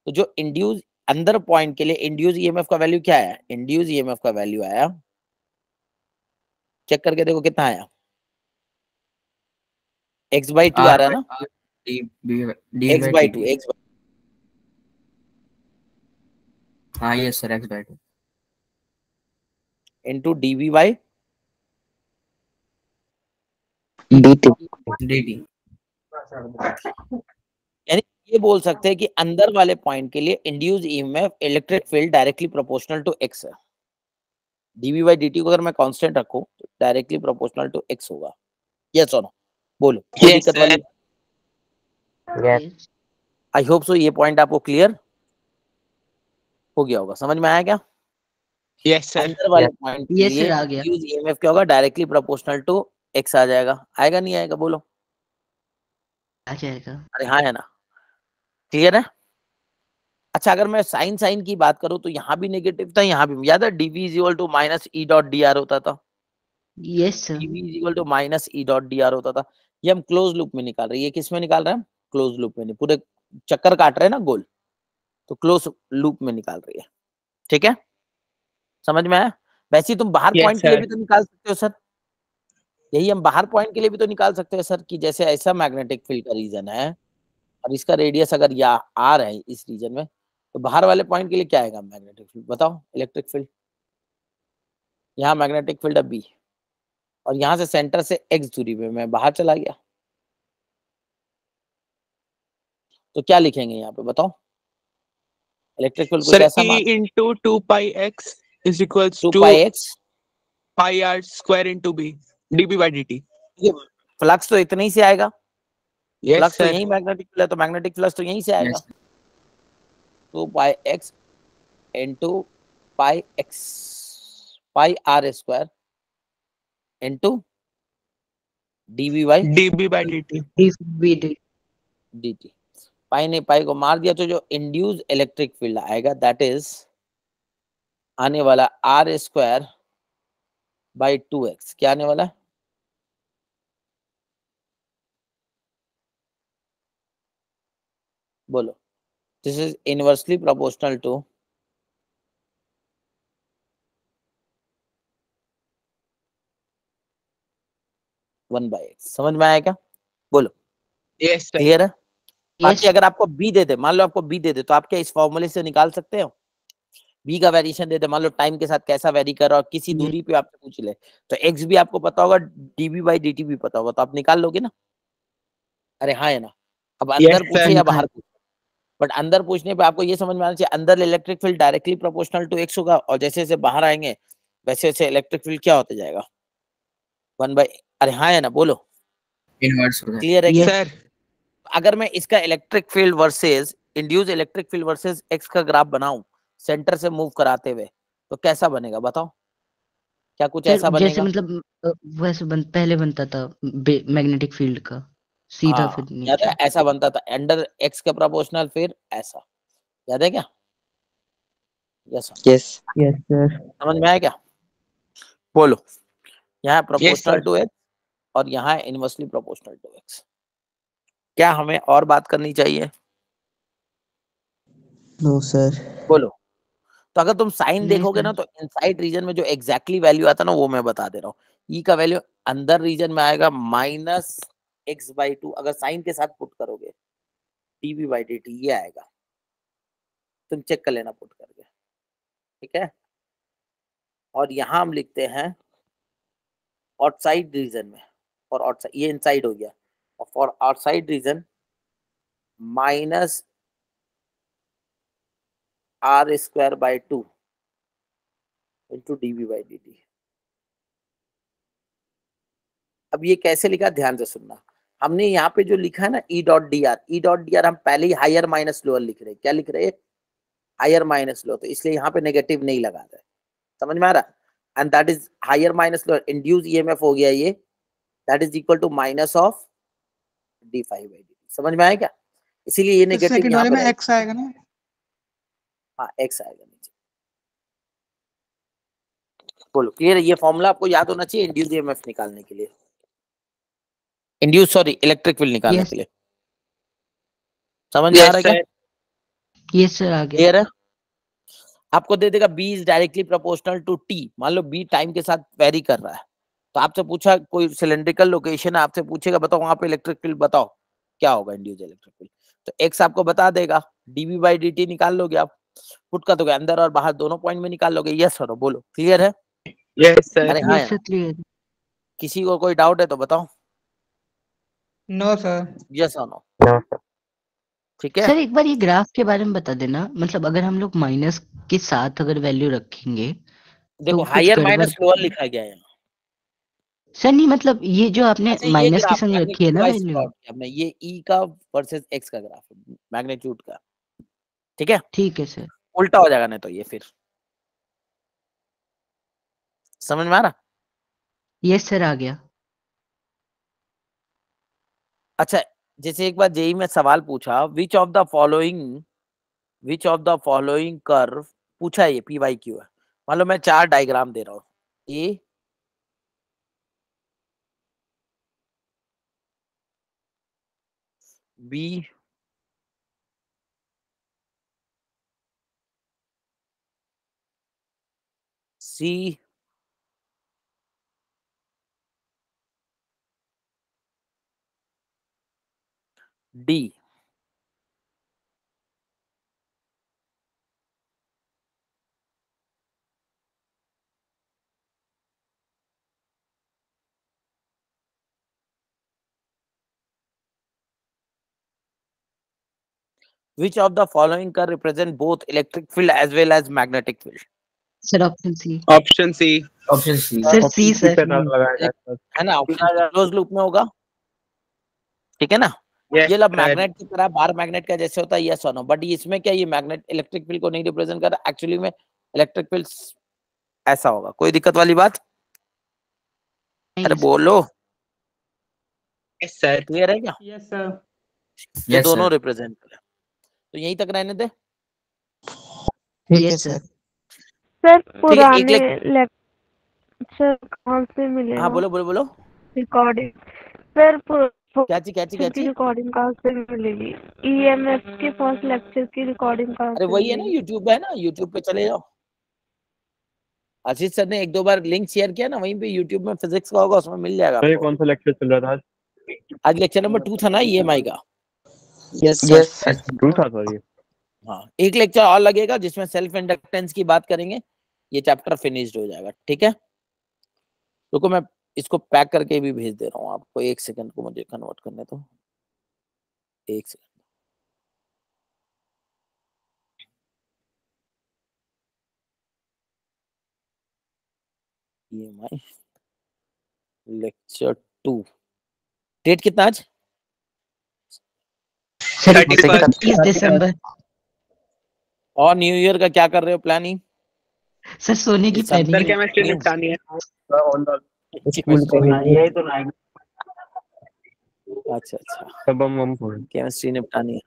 [SPEAKER 1] तो जो इंड्यूस अंदर पॉइंट के लिए इंड्यूस ईएमएफ का वैल्यू क्या है इंड्यूस ईएमएफ का वैल्यू आया। चेक करके देखो कितना आया। एक्स बाई टू आ रहा है ना?
[SPEAKER 6] हाँ यस सर टी
[SPEAKER 1] ये बोल सकते हैं कि अंदर वाले पॉइंट के लिए induce EMF electric field directly proportional to X है। डीवी बाई डी को अगर मैं कांस्टेंट रखूँ तो डायरेक्टली प्रोपोर्शनल टू एक्स होगा। यस और नो बोलो कोई
[SPEAKER 2] Yes,
[SPEAKER 1] आई होप सो ये पॉइंट आपको क्लियर हो गया होगा। समझ में आया क्या?
[SPEAKER 2] यस सर
[SPEAKER 1] अंदर पॉइंट के
[SPEAKER 4] Yes, आ गया।
[SPEAKER 1] इंड्यूस ईएमएफ क्या होगा? डायरेक्टली प्रोपोर्शनल टू एक्स आ जाएगा। आएगा नहीं आएगा? बोलो।
[SPEAKER 4] आ जाएगा।
[SPEAKER 1] अरे हाँ है ना। क्लियर है? अच्छा अगर मैं साइन साइन की बात करूँ तो यहाँ भी नेगेटिव था यहाँ भी। याद है DV is equal to minus E dot D R होता था।
[SPEAKER 4] Yes sir
[SPEAKER 1] DV is equal to minus E dot D R होता था। ये हम क्लोज लूप में निकाल रहे हैं। ये किसमें निकाल रहे हैं? क्लोज लूप में नहीं पूरे चक्कर काट रहे हैं ना गोल तो क्लोज लूप में निकाल रही है। ठीक है? समझ में आया? वैसे ही तुम बाहर
[SPEAKER 2] Yes,
[SPEAKER 1] पॉइंट के लिए भी तो निकाल सकते हो सर यही हम बाहर पॉइंट के लिए भी तो निकाल सकते हैं सर कि जैसे ऐसा मैग्नेटिक फ़ील्ड का रीजन है और इसका रेडियस अगर या आर है इस रीजन में तो बाहर वाले पॉइंट के लिए क्या आएगा मैग्नेटिक फ़ील्ड बताओ इलेक्ट्रिक फ़ील्ड यहाँ मैग्नेटिक फ़ील्ड है बी और यहाँ से सेंटर से एक्स दूरी पे मैं बाहर चला गया। तो क्या लिखेंगे यहाँ पे? बताओ। इलेक्ट्रिक फ़ील्ड कुछ
[SPEAKER 2] सर
[SPEAKER 1] ऐसा
[SPEAKER 2] E into two pi X is equals
[SPEAKER 1] to
[SPEAKER 2] two
[SPEAKER 1] pi X
[SPEAKER 2] pi R square into B D B by D T
[SPEAKER 1] flux तो इतने ही से आएगा। फ्लक्स तो यही मैग्नेटिक फ़ील्ड है तो मैग्नेटिक फ्लक्स तो यहीं से आएगा। Two pi X into pi X pi R square into D V by
[SPEAKER 2] D B by D T
[SPEAKER 4] B D
[SPEAKER 1] D T pi ने पाई को मार दिया तो जो इंड्यूस इलेक्ट्रिक फ़ील्ड आएगा दैट इज़ आने वाला R square by two X क्या आने वाला? बोलो। This is inversely proportional to one by X समझ में आया क्या?
[SPEAKER 2] यस सर
[SPEAKER 1] क्लियर है? बाकी अगर आपको बी दे दे मान लो आपको बी दे दे तो आप क्या इस फॉर्मूले से निकाल सकते हो? बी का वेरिएशन दे दे मान लो टाइम के साथ कैसा वेरी कर रहा हो किसी
[SPEAKER 4] हम्म।
[SPEAKER 1] दूरी पे आपसे पूछ ले तो एक्स भी आपको पता होगा डीबी बाई डी भी पता होगा तो आप निकाल लोगे ना? अरे हाँ है ना? अब अंदर पूछे या बाहर पूछे। बट अंदर पूछने पे आपको ये समझ में आना चाहिए अंदर electric field directly proportional to X होगा और जैसे जैसे बाहर आएँगे वैसे वैसे इलेक्ट्रिक फ़ील्ड क्या होता जाएगा? वन बाई अरे हाँ है ना? बोलो।
[SPEAKER 6] इनवर्स
[SPEAKER 1] क्लियर है
[SPEAKER 2] सर
[SPEAKER 1] अगर मैं इसका electric field versus induce electric field versus X का ग्राफ बनाऊँ सेंटर से मूव कराते हुए तो कैसा बनेगा बताओ? क्या कुछ ऐसा
[SPEAKER 4] सर जैसे मतलब वैसे बन, पहले बनता था मैग्नेटिक फ़ील्ड का सीधा
[SPEAKER 1] हाँ,
[SPEAKER 4] फिर
[SPEAKER 1] याद है? ऐसा बनता था अंडर एक्स के प्रोपोर्शनल फिर ऐसा। याद है क्या? यस
[SPEAKER 7] यस
[SPEAKER 4] यस सर
[SPEAKER 1] समझ में आया क्या? बोलो। यहाँ प्रोपोर्शनल टू एक्स और यहाँ इनवर्सली प्रोपोर्शनल टू एक्स क्या हमें और बात करनी चाहिए?
[SPEAKER 7] नो सर
[SPEAKER 1] बोलो। तो अगर तुम साइन देखोगे ना तो इनसाइड रीजन में जो एग्जैक्टली वैल्यू आता है ना वो मैं बता दे रहा हूँ। ई का वैल्यू अंदर रीजन में आएगा माइनस एक्स बाई टू अगर साइन के साथ पुट करोगे टीवी बाई डी टी ये आएगा। तुम चेक कर लेना पुट करके। ठीक है? और यहाँ हम लिखते हैं आउटसाइड रीजन में और आउटसाइड ये इनसाइड हो गया। For outside region minus R square by two into dv by dt. अब ये कैसे लिखा? ध्यान से सुनना। हमने यहाँ पे जो लिखा है ना E dot D R E dot D R हम पहले ही हायर माइनस लोअर लिख रहे हैं। क्या लिख रहे हैं? हायर माइनस लोअर तो इसलिए यहाँ पे नेगेटिव नहीं लगा रहे। समझ में आ रहा? And that is higher minus lower induce EMF हो गया ये। That is equal to minus of D five by D समझ में आया क्या? इसीलिए ये नेगेटिव यहाँ
[SPEAKER 3] वाले
[SPEAKER 1] पे
[SPEAKER 3] में
[SPEAKER 1] रहेगा।
[SPEAKER 3] एक्स आएगा ना?
[SPEAKER 1] हाँ एक्स आएगा नीचे। बोलो क्लियर ये फॉर्मूला आपको याद होना चाहिए इंड्यूस ईएमएफ निकालने के लिए। इंड्यूस सॉरी इलेक्ट्रिक फ़ील्ड निकालने
[SPEAKER 4] Yes.
[SPEAKER 1] के लिए। समझ में आ रहा है क्या?
[SPEAKER 4] ये सर आ गया।
[SPEAKER 1] क्लियर है? आपको दे देगा B is directly proportional to T मान लो बी टाइम के साथ वेरी कर रहा है। तो आपसे पूछा कोई सिलेंड्रिकल लोकेशन है आपसे पूछेगा बताओ वहाँ पे इलेक्ट्रिक फ़ील्ड बताओ क्या होगा इंड्यूस इलेक्ट्रिक फ़ील्ड तो एक्स आपको बता देगा डीवी बाई डी टी निकाल लोगे आप पुट कर दोगे अंदर और बाहर दोनों पॉइंट में निकाल लोगे यस सर बोलो क्लियर है?
[SPEAKER 2] यस सर
[SPEAKER 1] अरे हाँ किसी को कोई डाउट है तो बताओ।
[SPEAKER 3] नो सर
[SPEAKER 1] यस और नो ठीक है?
[SPEAKER 4] सर एक बार ये ग्राफ के बारे में बता देना मतलब अगर हम लोग माइनस के साथ अगर वैल्यू रखेंगे
[SPEAKER 1] देखो हायर माइनस लोअर लिखा गया है।
[SPEAKER 4] सर नहीं मतलब ये जो आपने
[SPEAKER 1] अच्छा,
[SPEAKER 4] माइनस के संग रखी है ना
[SPEAKER 1] हमने ये ई का वर्सेस एक्स का ग्राफ है मैग्नीट्यूड का। ठीक है?
[SPEAKER 4] ठीक है सर
[SPEAKER 1] उल्टा हो जाएगा नहीं तो ये फिर। समझ में आ रहा?
[SPEAKER 4] ये सर आ गया।
[SPEAKER 1] अच्छा जैसे एक बार जेई में सवाल पूछा which of the following which of the following curve पूछा ये पी वाई क्यू है। मान लो मैं चार डायग्राम दे रहा हूँ। A B C D which of the following can represent both electric field as well as magnetic field?
[SPEAKER 4] Sir option C
[SPEAKER 2] option C
[SPEAKER 6] option C
[SPEAKER 4] sir C sir
[SPEAKER 1] है ना? Option close loop में होगा। ठीक है ना? ये लब magnet की तरह बार मैग्नेट का जैसे होता है यस और नो बट इसमें क्या ये मैग्नेट इलेक्ट्रिक फ़ील्ड को नहीं रिप्रेजेंट कर रहा? एक्चुअली में इलेक्ट्रिक फ़ील्ड ऐसा होगा। कोई दिक्कत वाली बात? अरे बोलो।
[SPEAKER 2] यस सर
[SPEAKER 1] क्लियर है क्या?
[SPEAKER 3] यस सर
[SPEAKER 1] ये दोनों रिप्रेजेंट कर तो यहीं तक रहने दे।
[SPEAKER 4] Yes sir.
[SPEAKER 7] सर। पुराने लेक्चर कहाँ से मिलेगा
[SPEAKER 1] हाँ बोलो बोलो बोलो।
[SPEAKER 7] रिकॉर्डिंग सर
[SPEAKER 1] क्या चीज़ क्या चीज़ क्या चीज़
[SPEAKER 7] रिकॉर्डिंग कहाँ से मिलेगी? ईएमएफ के फ़र्स्ट लेक्चर की रिकॉर्डिंग कहाँ
[SPEAKER 1] अरे वही है ना यूट्यूब है ना यूट्यूब पे चले जाओ। आशीष सर ने एक दो बार लिंक शेयर किया ना वहीं पे यूट्यूब में फिजिक्स का होगा उसमें मिल जाएगा
[SPEAKER 5] कौन सा लेक्चर चल रहा था आज?
[SPEAKER 1] आज लेक्चर नंबर टू था ना ईएमआई का।
[SPEAKER 6] यस यस
[SPEAKER 5] टू था सॉरी।
[SPEAKER 1] हाँ एक लेक्चर और लगेगा जिसमें सेल्फ इंडक्टेंस की बात करेंगे ये चैप्टर फिनिश्ड हो जाएगा ठीक है? रुको मैं इसको पैक करके भी भेज दे रहा हूँ आपको एक सेकंड को मुझे कन्वर्ट करने तो एक सेकंड लेक्चर टू डेट कितना आज?
[SPEAKER 4] सर दिसंबर
[SPEAKER 1] और न्यू ईयर का क्या कर रहे हो प्लानिंग
[SPEAKER 4] सर सोने की प्लानिंग
[SPEAKER 2] सर केमिस्ट्री निपटानी है।
[SPEAKER 1] अच्छा अच्छा।
[SPEAKER 5] तब हम हम
[SPEAKER 1] केमिस्ट्री निपटानी है।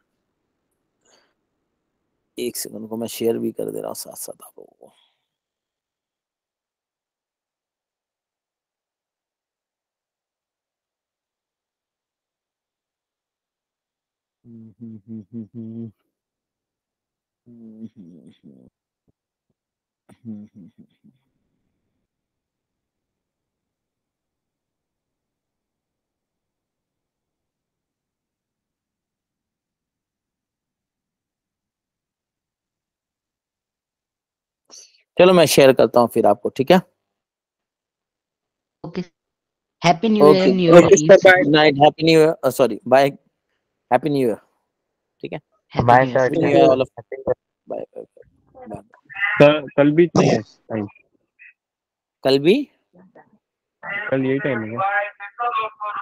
[SPEAKER 1] एक सेकंड को मैं शेयर भी कर दे रहा हूँ साथ साथ आप लोगों को हम्म, हम्म, हम्म, हम्म, हम्म। हम्म, हम्म, हम्म। हम्म, हम्म, हम्म। चलो मैं शेयर करता हूँ फिर आपको ठीक है?
[SPEAKER 4] Okay happy new year new year
[SPEAKER 1] night happy new year sorry bye happy new year
[SPEAKER 4] happy year
[SPEAKER 1] happy new year all of bye bye
[SPEAKER 5] कल कल भी नहीं है? टाइम
[SPEAKER 1] कल भी?
[SPEAKER 5] कल यही टाइमिंग है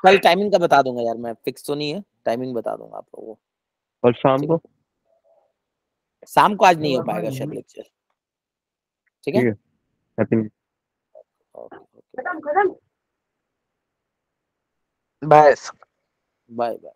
[SPEAKER 1] कल टाइमिंग का बता दूँगा यार मैं फिक्स तो नहीं है टाइमिंग बता दूँगा आप लोगों को।
[SPEAKER 5] और शाम को?
[SPEAKER 1] शाम को आज नहीं हो पाएगा शायद लेक्चर ठीक है?
[SPEAKER 5] ठीक है। Happy
[SPEAKER 2] bye
[SPEAKER 1] bye bye